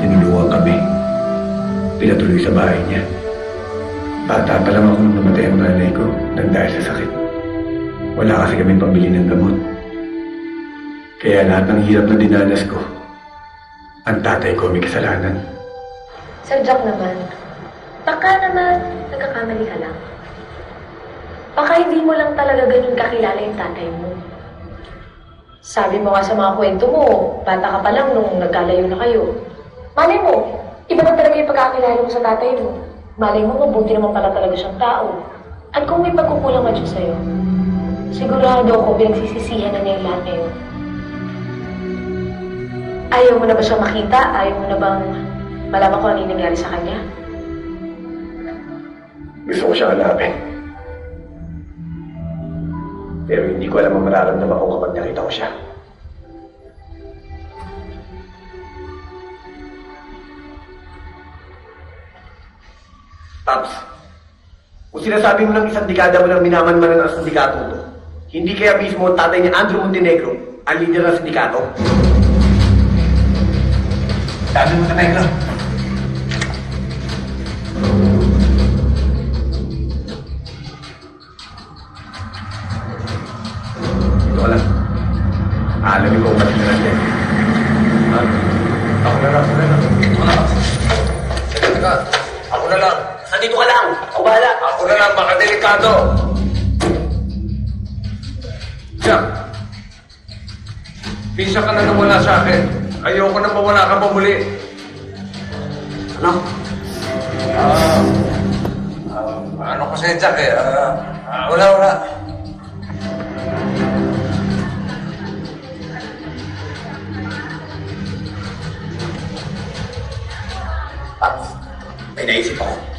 Tinulungan kami. Pinatuloy sa bahay niya. Bata pa lang ako nung namatay ang nanay ko nang dahil sa sakit. Wala kasi kami pambili ng gamot. Kaya lahat ng hirap na dinanas ko, ang tatay ko may kasalanan. Sir Jack naman, baka naman nagkakamali ka lang. Baka hindi mo lang talaga ganun kakilala yung tatay mo. Sabi mo nga sa mga kwento mo, bata ka pa lang nung nagkalayo na kayo. Malay mo, iba na talaga yung pagkakilala mo sa tatay mo. Malay mo, mabuti naman pala talaga siyang tao. At kung may pagkukulang man siya sa'yo, sigurado ako pinagsisisihan na niya yung lahat ngayon. Ayaw mo na ba siyang makita? Ayaw mo na bang malaman kung ano yung sa kanya? Gusto ko siya hanapin. Pero hindi ko alam ang mararamdaman ko kapag nakita ko siya. Paps, kung sinasabi mo ng isang dekada mo lang minaman-manan ang sindikato to, hindi kaya mismo ang tatay ni Andrew Montenegro ang leader ng sindikato? Sabi mo Montenegro. Ito lang. Alamin ko kung na yan. Ha? Ako na lang, ako na lang. Teka, teka. Ako na Nandito ka lang. Ako bahala. Ako na lang, baka delikado. Jack, pisa ka na nawala sa akin. Ayoko na mawala ka pa muli. Ano? Ah, ah, ano kasi, Jack eh? Ah, ah, wala, wala. Paps, may naisip ako.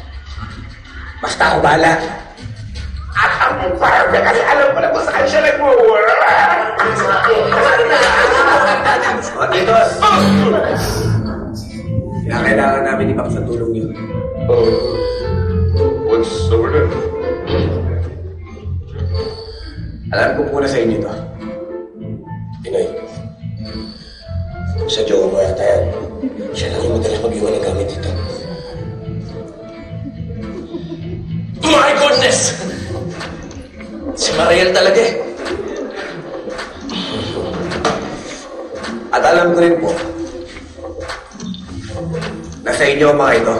Basta ako bahala. At ang niya kasi alam ko na kung saan siya nagmumura. Dito. Kailangan namin ni Paps ang tulong niyo. What's over there? Alam ko muna sa inyo to. Pinoy. Sa jowa mo yata yan. Siya lang yung madalas mag-iwan ng gamit dito. My goodness! Si Mariel talaga eh. At alam ko rin po, na sa inyo mga ito.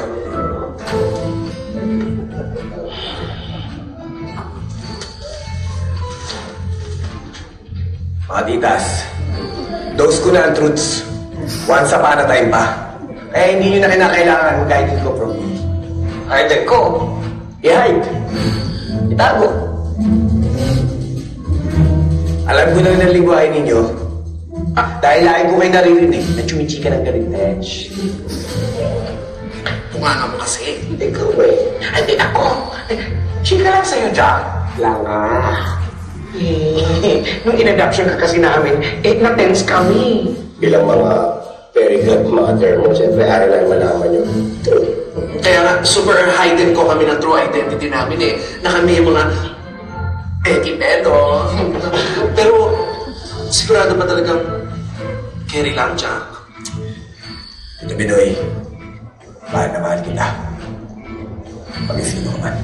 Mga titas, dose ko na ang truths. Once upon a time pa. Kaya hindi nyo na kinakailangan ko from me. Ay, ko. I-hide. Itago. Alam ko na rin ang libuhay ninyo. Ah, dahil lagi ko kayo naririnig na chumichika ng galing Tench. Tunga mo kasi. Ikaw eh. Hindi ako. Chika lang sa'yo, Jack. Langa. Eh, nung in-adoption ka kasi namin, eh, na-tense kami. Bilang mga very good mother mo, siyempre aral na malaman nyo. Kaya super heightened ko kami ng true identity namin eh. Na kami yung mga Pedo. Pero, sigurado ba talagang carry lang, Jack? Ito, Binoy. Mahal na mahal kita. Pag-isino ka man.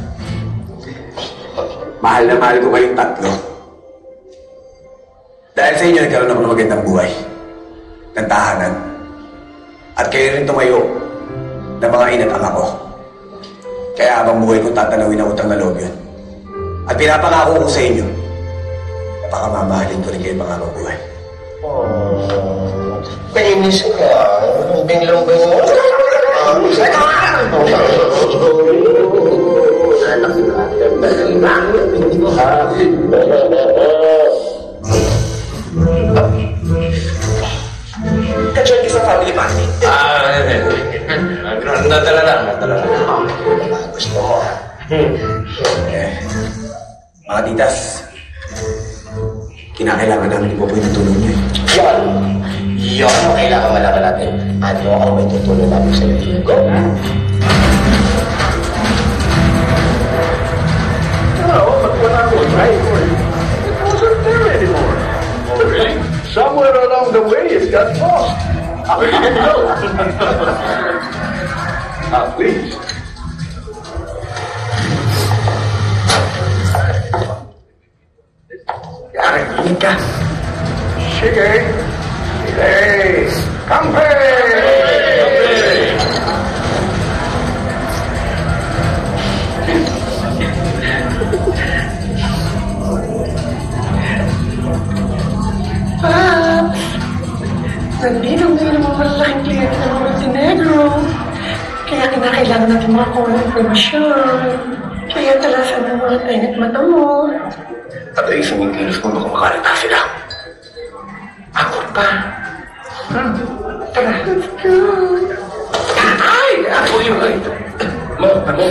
Mahal na mahal ko kayong tatlo. Dahil sa inyo, nagkaroon ako ng magandang buhay. Ng tahanan. At kayo rin tumayo ng mga ina't ama ko. Kaya habang buhay ko tatanawin ang utang na loob yun. At pinapangako ko sa inyo, napakamamahalin ko rin kayo mga habang buhay. Painis ka. Lubing-lubing mo. Anak natin, Ka-join ka sa family party. Ah, hindi. Nadala lang, nadala lang. Gusto mo. Hmm. Eh, mga titas, kinakailangan namin ni Popoy ng tulong niyo. Yan. Yan ang kailangan malaman natin. Ano ang may tutulong namin sa iyo. Go. No, but when I was nine, it wasn't there anymore. Oh, really? Somewhere along the way, it got lost. Where did it go? ah, please. Narinig ka. Sige. Sige. Kampe! Paps! Nandito ngayon ang mga kliyente ng Montenegro. Kaya kinakailangan natin mga kulang informasyon. Kaya talasan ng mga tengat mata mo. At ay isang kilos kung makumakalita sila. Ako pa. Hmm. Tara. Let's go. Ay! Ako yung... Mo, mo.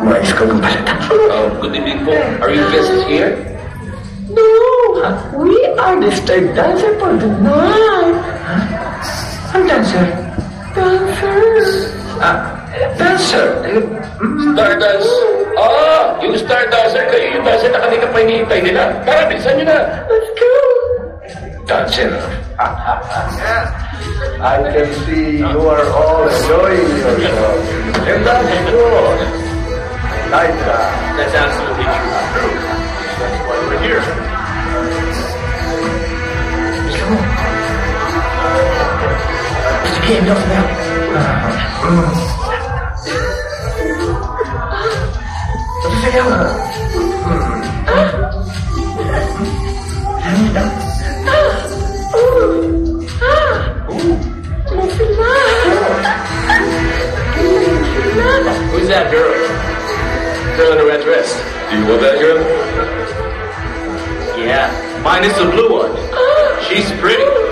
Umayos ka ng palata. Oh, good evening po. Are you guests here? No! We are the star dancer for the night. Ang dancer? Dancer! Ah, dancer? Stardance? Ah, yung Stardancer kayo, yung dancer na kanina pa hinihintay nila. Tara, bilisan nyo na. Let's go! Dancer? I can see you are all enjoying yourself. And that's good. Liza. That's absolutely true. That's why we're here. Sige, enough now. Who's that girl? Girl in a red dress. Do you want that girl? Yeah, mine is the blue one. She's pretty.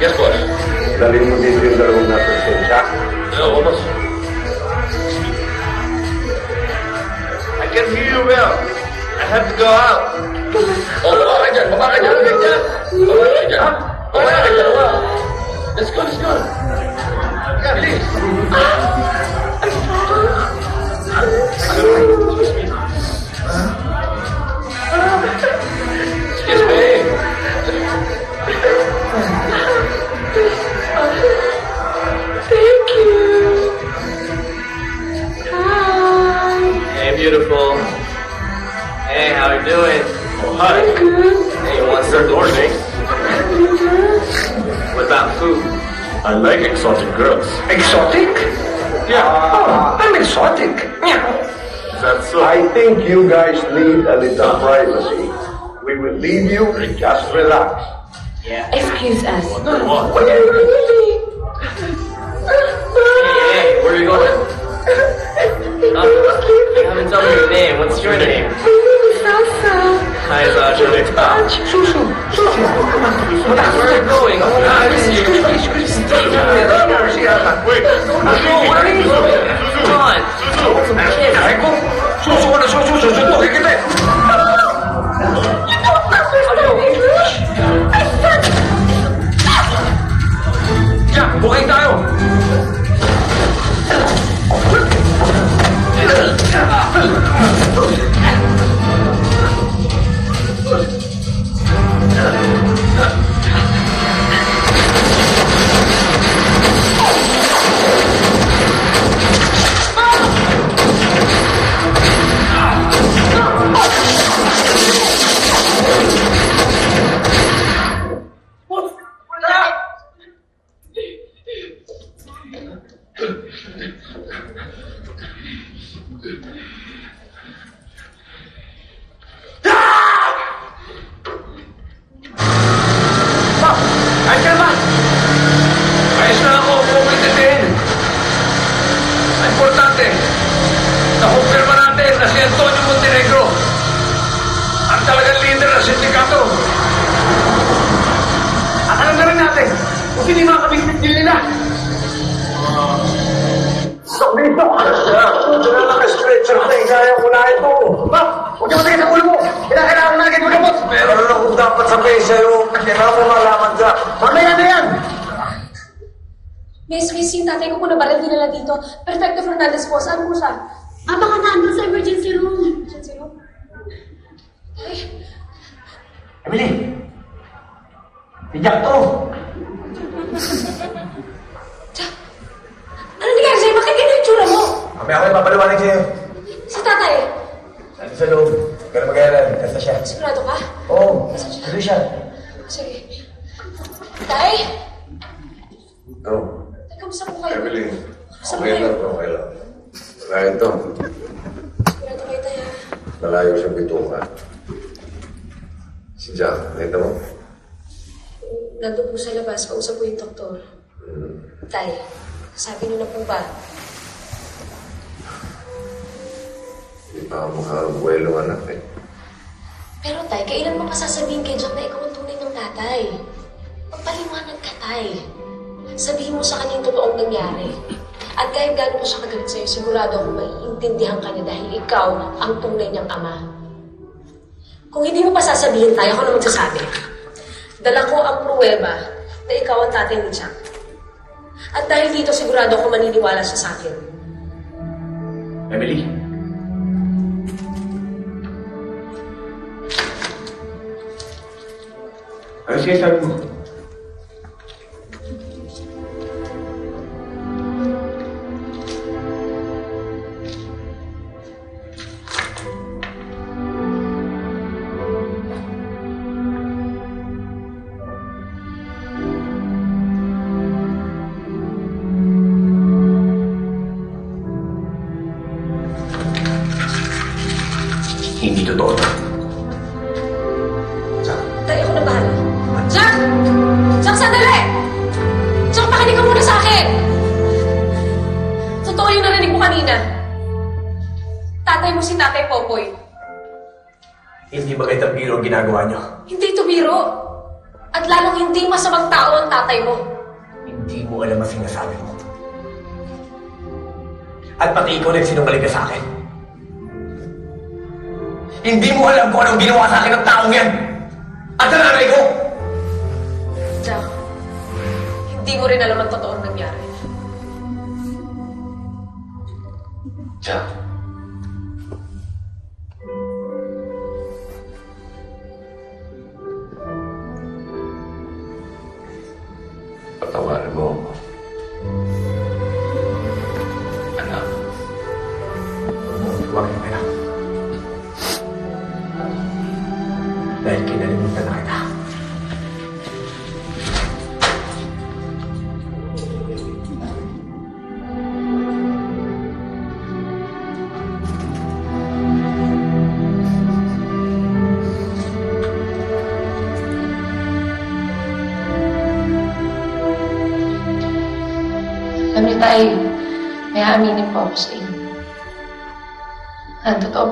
Guess what? Dalhin mo dito yung dalawang nasa sensya. No, almost. I can hear you well. I have to go out. Oh, baba ka dyan, baba ka dyan, baba ka dyan. Baba ka dyan. Baba ka dyan, baba. Let's go, let's go. Yeah, please. do it. We'll you want to start. What about food? I like exotic girls. Exotic? Yeah. Oh, I'm exotic. Yeah. Is that so? I think you guys need a little privacy. We will leave you. Just relax. Yeah. Excuse us. What do you? What? Hey, where are you going? Nothing. You haven't told me your name. What's your name? 孩子，这里他叔叔，叔叔，我大儿子高英，我大儿子叔叔，叔叔，别到那儿去了，喂，叔叔，我来，叔叔，快，叔叔，来，来，叔叔，叔叔，我来，叔叔，叔叔，你给我过来，你给我过来，叔叔，哎呀，过来打我。Doktor. Tay, sabi niyo na po ba? Hindi pa ako makabuelo anak eh. Pero tay, kailan mo masasabihin kay Jack na ikaw ang tunay ng tatay? Magpaliwanag ka, tay. Sabihin mo sa kanya yung totoong nangyari. At kahit gano'n pa siya kagalit sa'yo, sigurado ako maiintindihan ka niya dahil ikaw ang tunay niyang ama. Kung hindi mo pa sasabihin tayo, ako na magsasabi. Dala ko ang pruweba na ikaw ang tatay ni Jack. At dahil dito, sigurado ako maniniwala siya sa akin. Emily. Ano siya sabi mo?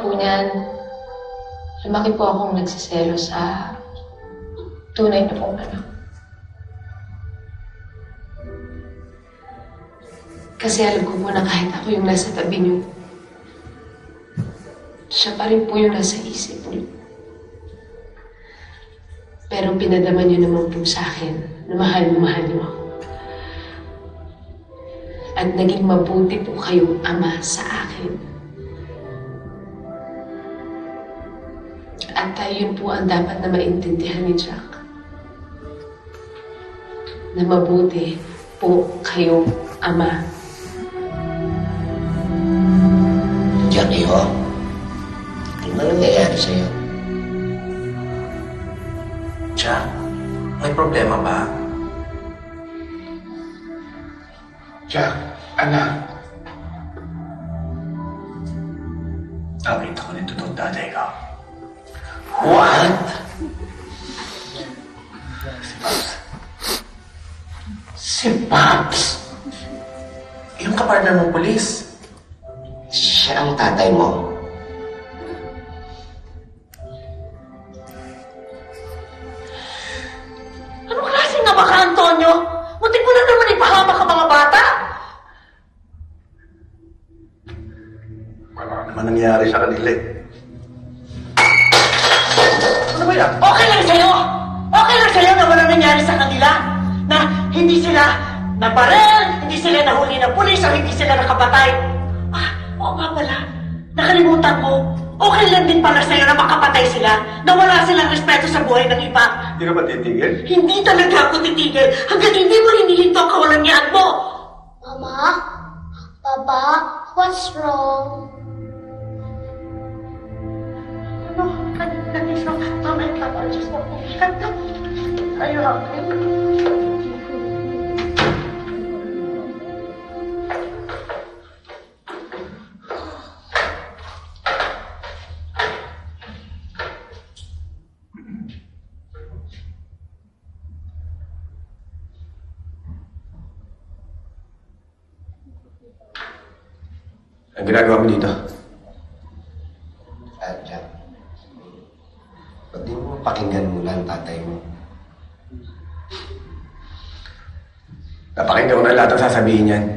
Po niyan, lumaki po akong nagsiselo sa tunay na pong anak. Kasi alam ko po na kahit ako yung nasa tabi niyo, siya pa rin po yung nasa isip niyo. Pero pinadama niyo naman po sa akin na mahal na mahal niyo ako. At naging mabuti po kayong ama sa akin. At ayun po ang dapat na maintindihan ni Jack. Na mabuti po kayong ama. Jackie, ho? Ano ba nangyayari sa'yo? Jack, may problema ba? Jack, anak. Nakita ko nito totoong tatay ko. Si Pops! Yung kapartner mong polis. Siya ang tatay mo. I'm na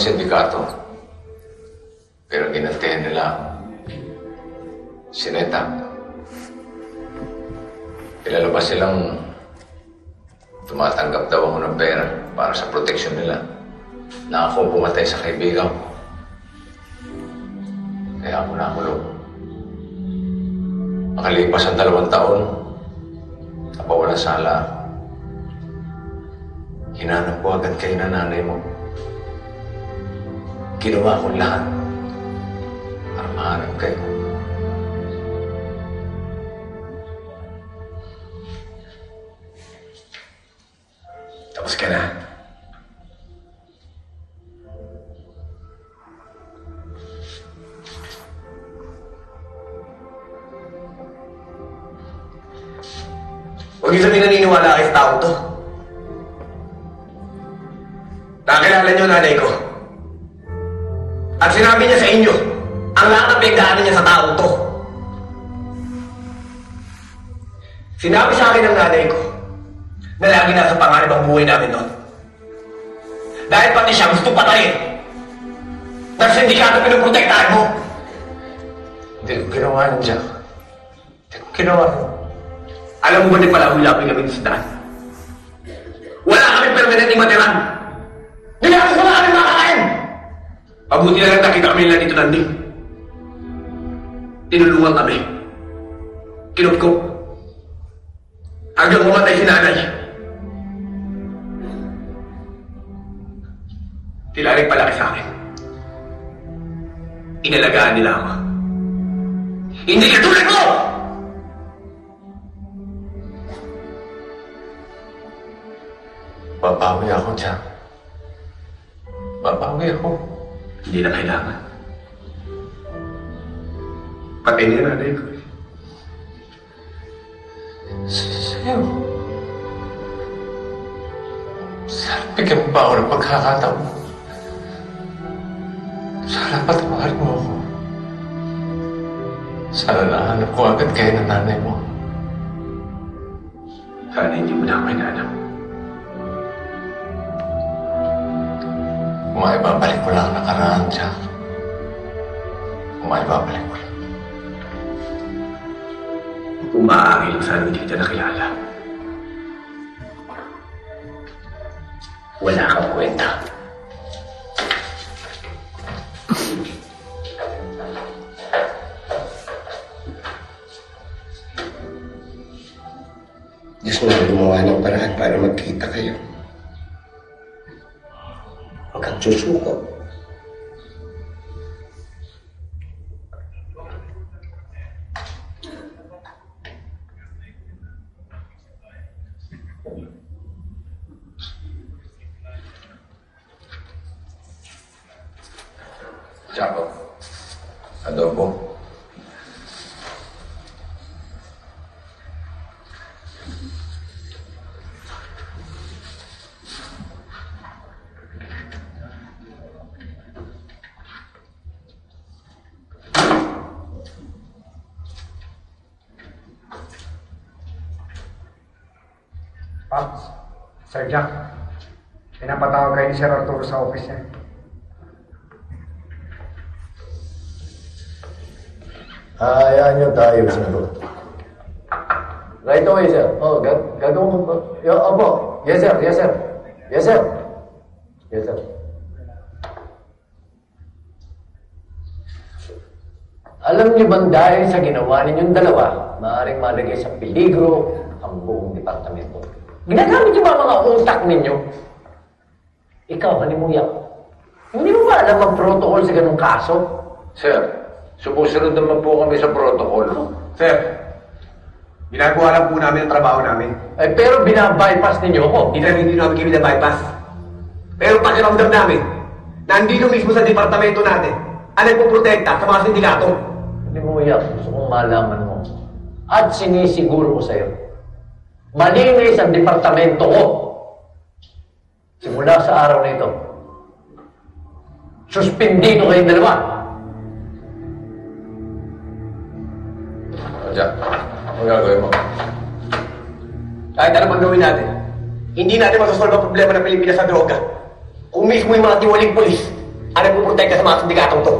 mga miyembro At sinabi niya sa inyo, ang lahat ng pinagdaanan niya sa tao to. Sinabi sa akin ng nanay ko na lagi nasa panganib ang buhay namin noon. Dahil pati siya gusto patayin. Ng sindikato pinoprotektahan mo. Hindi ko ginawa Jack. Hindi ko ginawa. Alam mo ba di pala hulapin kami sa daan? Wala kami permanenteng matiran. Nilakas wala kami makakain. Mabuti na lang nakita kami nila dito nanding. Tinulungan kami. Kinupkop. Hanggang mamatay si nanay. Tila rin palaki sa akin. Inalagaan nila ako. Hindi katulad mo! Babawi ako, Jack. Babawi ako. Hindi na kailangan. Patay na yung nanay ko. Sa'yo. Sana bigyan mo pa ako ng pagkakataon. Sana patawarin mo ako. Sana nahanap ko agad kayo ng nanay mo. Sana hindi mo na ako hinanap. Kung ay babalik ko lang ang nakaraan, Jack. Kung ay babalik ko lang. Lang sana hindi kita nakilala. Wala kang kwenta. Diyos na gumawa ng paraan para magkita kayo. Huwag kang susuko. Jacob. Adobo. Pops, Sir Jack, pinapatawag kayo ni Sir Arturo sa office niya. Hayaan niyo tayo sinagot. Right away, sir. Oh, gag gagawin ko. Yo, opo. Yes, sir. Yes, sir. Yes, sir. Yes, sir. Alam niyo bang dahil sa ginawa ninyong dalawa, maaaring malagay sa peligro ang buong departamento. Ginagamit ang mga utak ninyo? Ikaw, halimuyak. Hindi mo ba alam ang protocol sa ganung kaso? Sir, sumusunod naman po kami sa protocol. Sir, ginagawa lang po namin ang trabaho namin. Eh, pero binabypass ninyo ako. Hindi na hindi namin kami bypass. Pero pakiramdam namin, nandito mismo sa departamento natin, ang nagpoprotekta sa mga sindikato. Hindi mo iyak. Gusto kong malaman mo. At sinisiguro ko sa'yo. Malinis ang departamento ko. Simula sa araw na ito. Suspindido kayong dalawa. Jack, ano gagawin mo? Kahit ano pang gawin natin, hindi natin masasolve ang problema ng Pilipinas sa droga. Kung mismo yung mga tiwaling polis ang nagpoprotekta sa mga sindikatong to.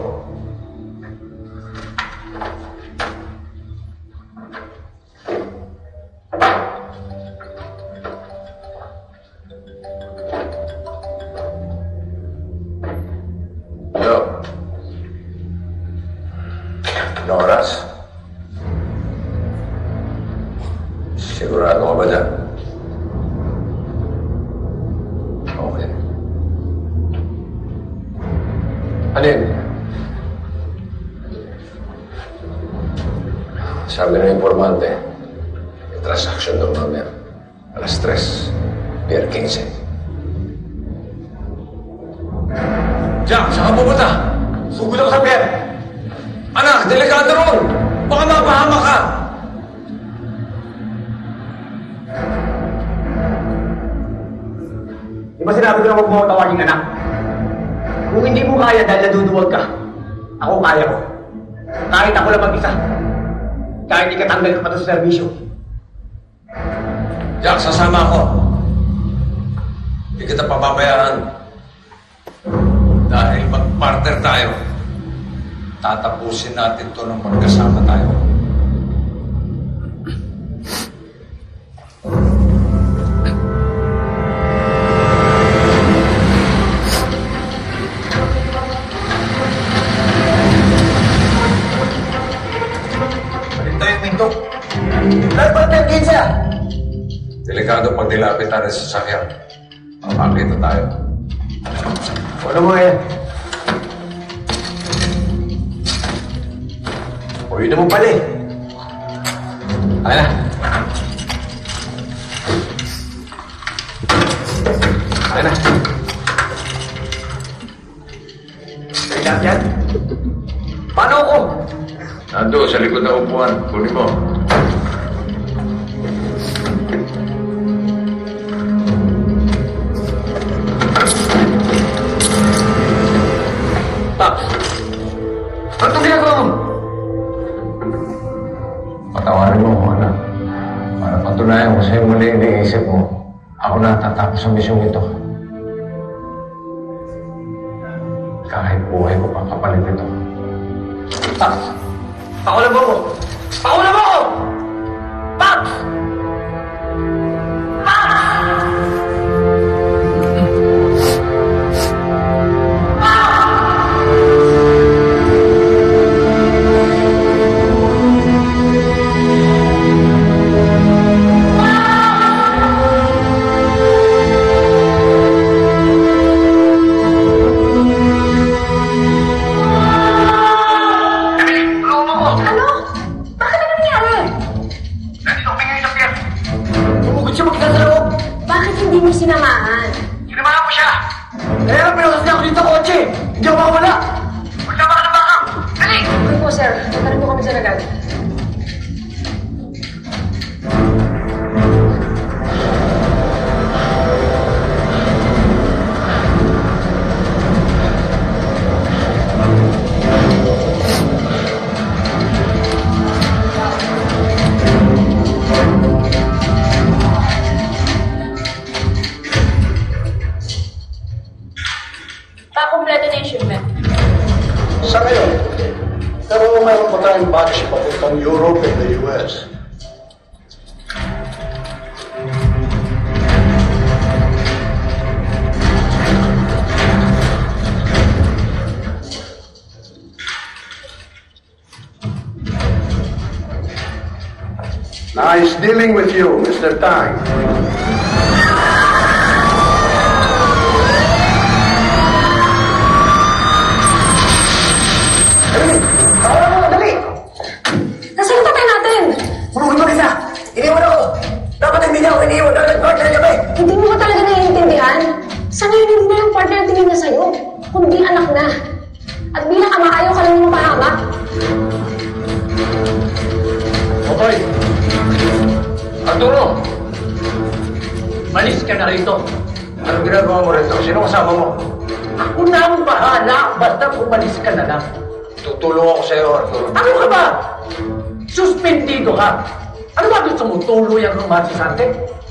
Sante.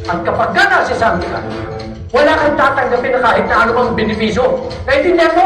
At kapag ka nasa Sante ka, wala kang tatanggapin na kahit na anumang benepisyo. Eh, Naintindihan mo?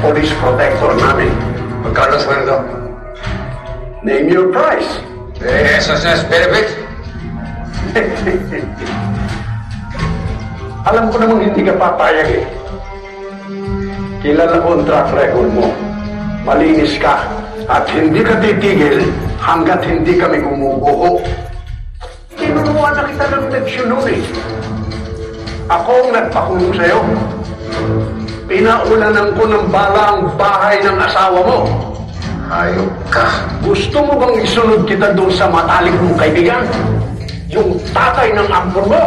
police protector namin. Magkano sweldo? Name your price. Eh, SSS benefit? Alam ko namang hindi ka papayag eh. Kilala ko ang track record mo. Malinis ka at hindi ka titigil hanggat hindi kami gumuguho. Tinuruan na kita ng leksyon nun eh. Ako ang nagpakulong sa'yo. Inaulanan ko ng bala ang bahay ng asawa mo. Hayop ka. Gusto mo bang isunod kita doon sa matalik mong kaibigan? Yung tatay ng ampor mo?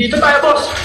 Dito tayo, boss!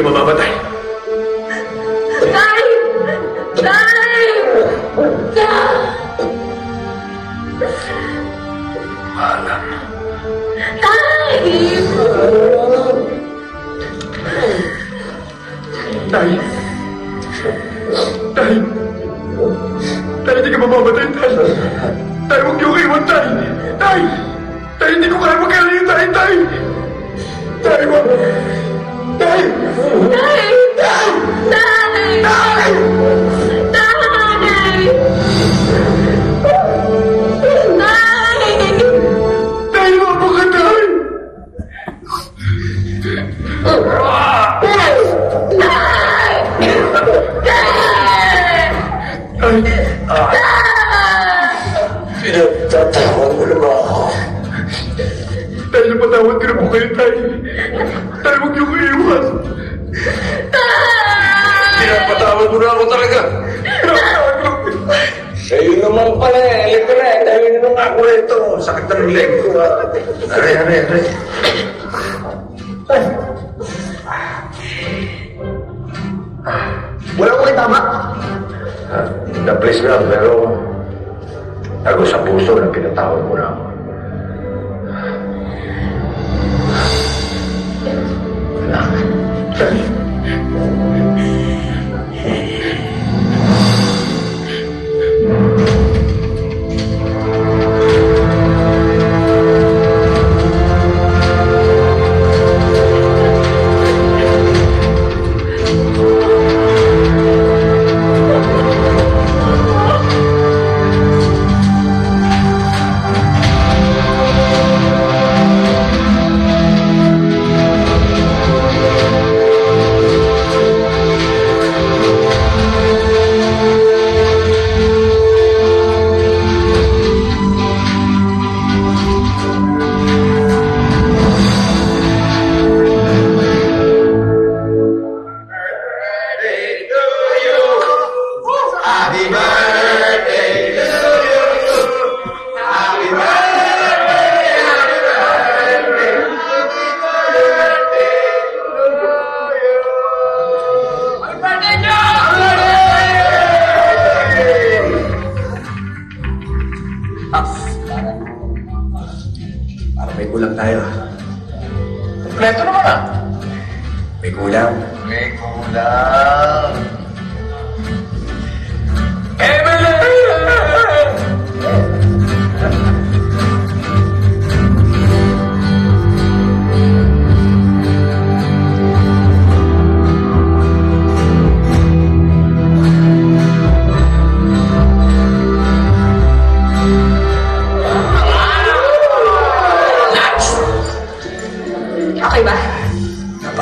Hindi ka mamamatay.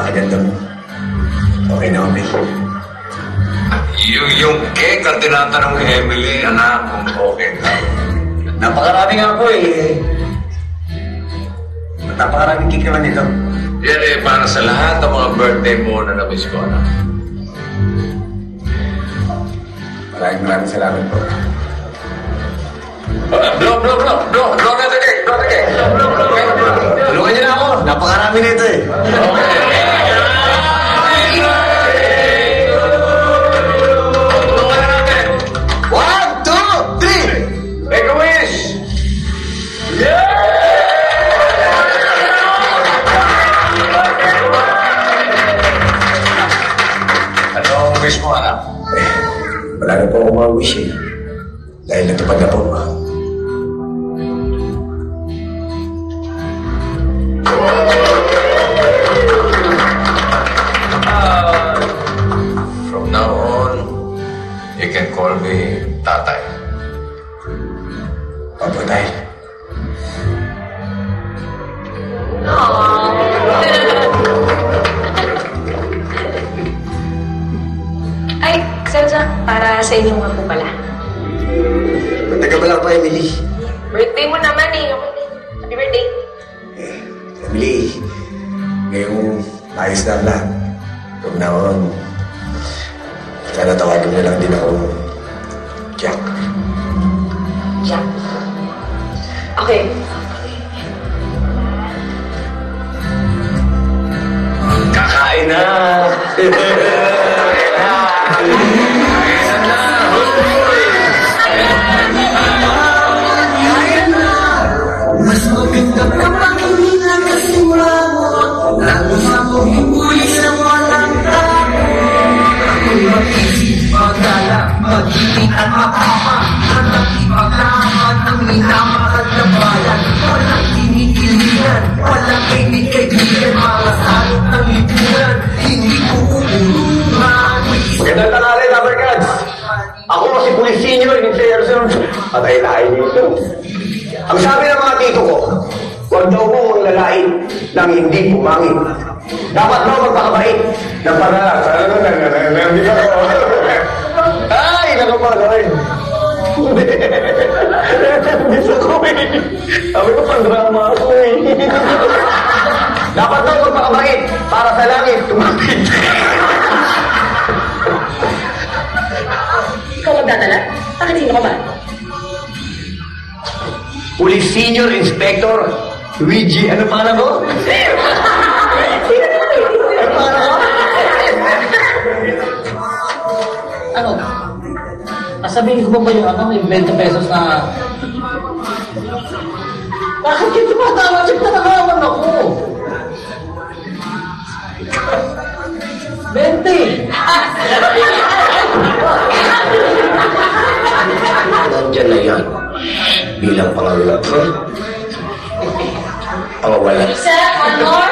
napakaganda mo. Okay na kami. Yung, yung cake ang tinatanong ni Emily, anak, kung okay ka. Napakarami nga po eh. Napakaraming cake naman ito. Yan eh, para sa lahat ng mga birthday mo na namiss ko, anak. Maraming maraming salamat po. Blow, blow, blow, blow, blow na the cake, blow the cake. Tulungan niyo na ako, napakarami nito eh. Okay. Wala na po akong mga wish eh. Dahil natupad na po. From now on, you can call me sa inyo nga po pala. Mataga ba lang pa, Emily? Birthday mo naman eh. Happy birthday. Emily, ngayong ayos na ang lahat. From now on, sana tawagin mo lang din ako Patay tayo dito. Ang sabi ng mga tito ko, huwag daw po manglalain ng hindi pumangit. Dapat daw magpakabait ng na, na, na, na, ka Ay, nakapagay. Hindi. Gusto ko eh. Sabi ko, pang-drama ako eh. Dapat daw magpakabait para sa langit tumapit. Ikaw magdadala? Bakit sino ba? Police Senior Inspector Luigi, ano pangalan mo? Ano? Sasabihin ko ba ba yung ano, yung 20 pesos na... Bakit yung tumatawa? Check na nakawan ako. 20! Nandyan na yan. Bilang pangawala. Pangawala. Isa, honor,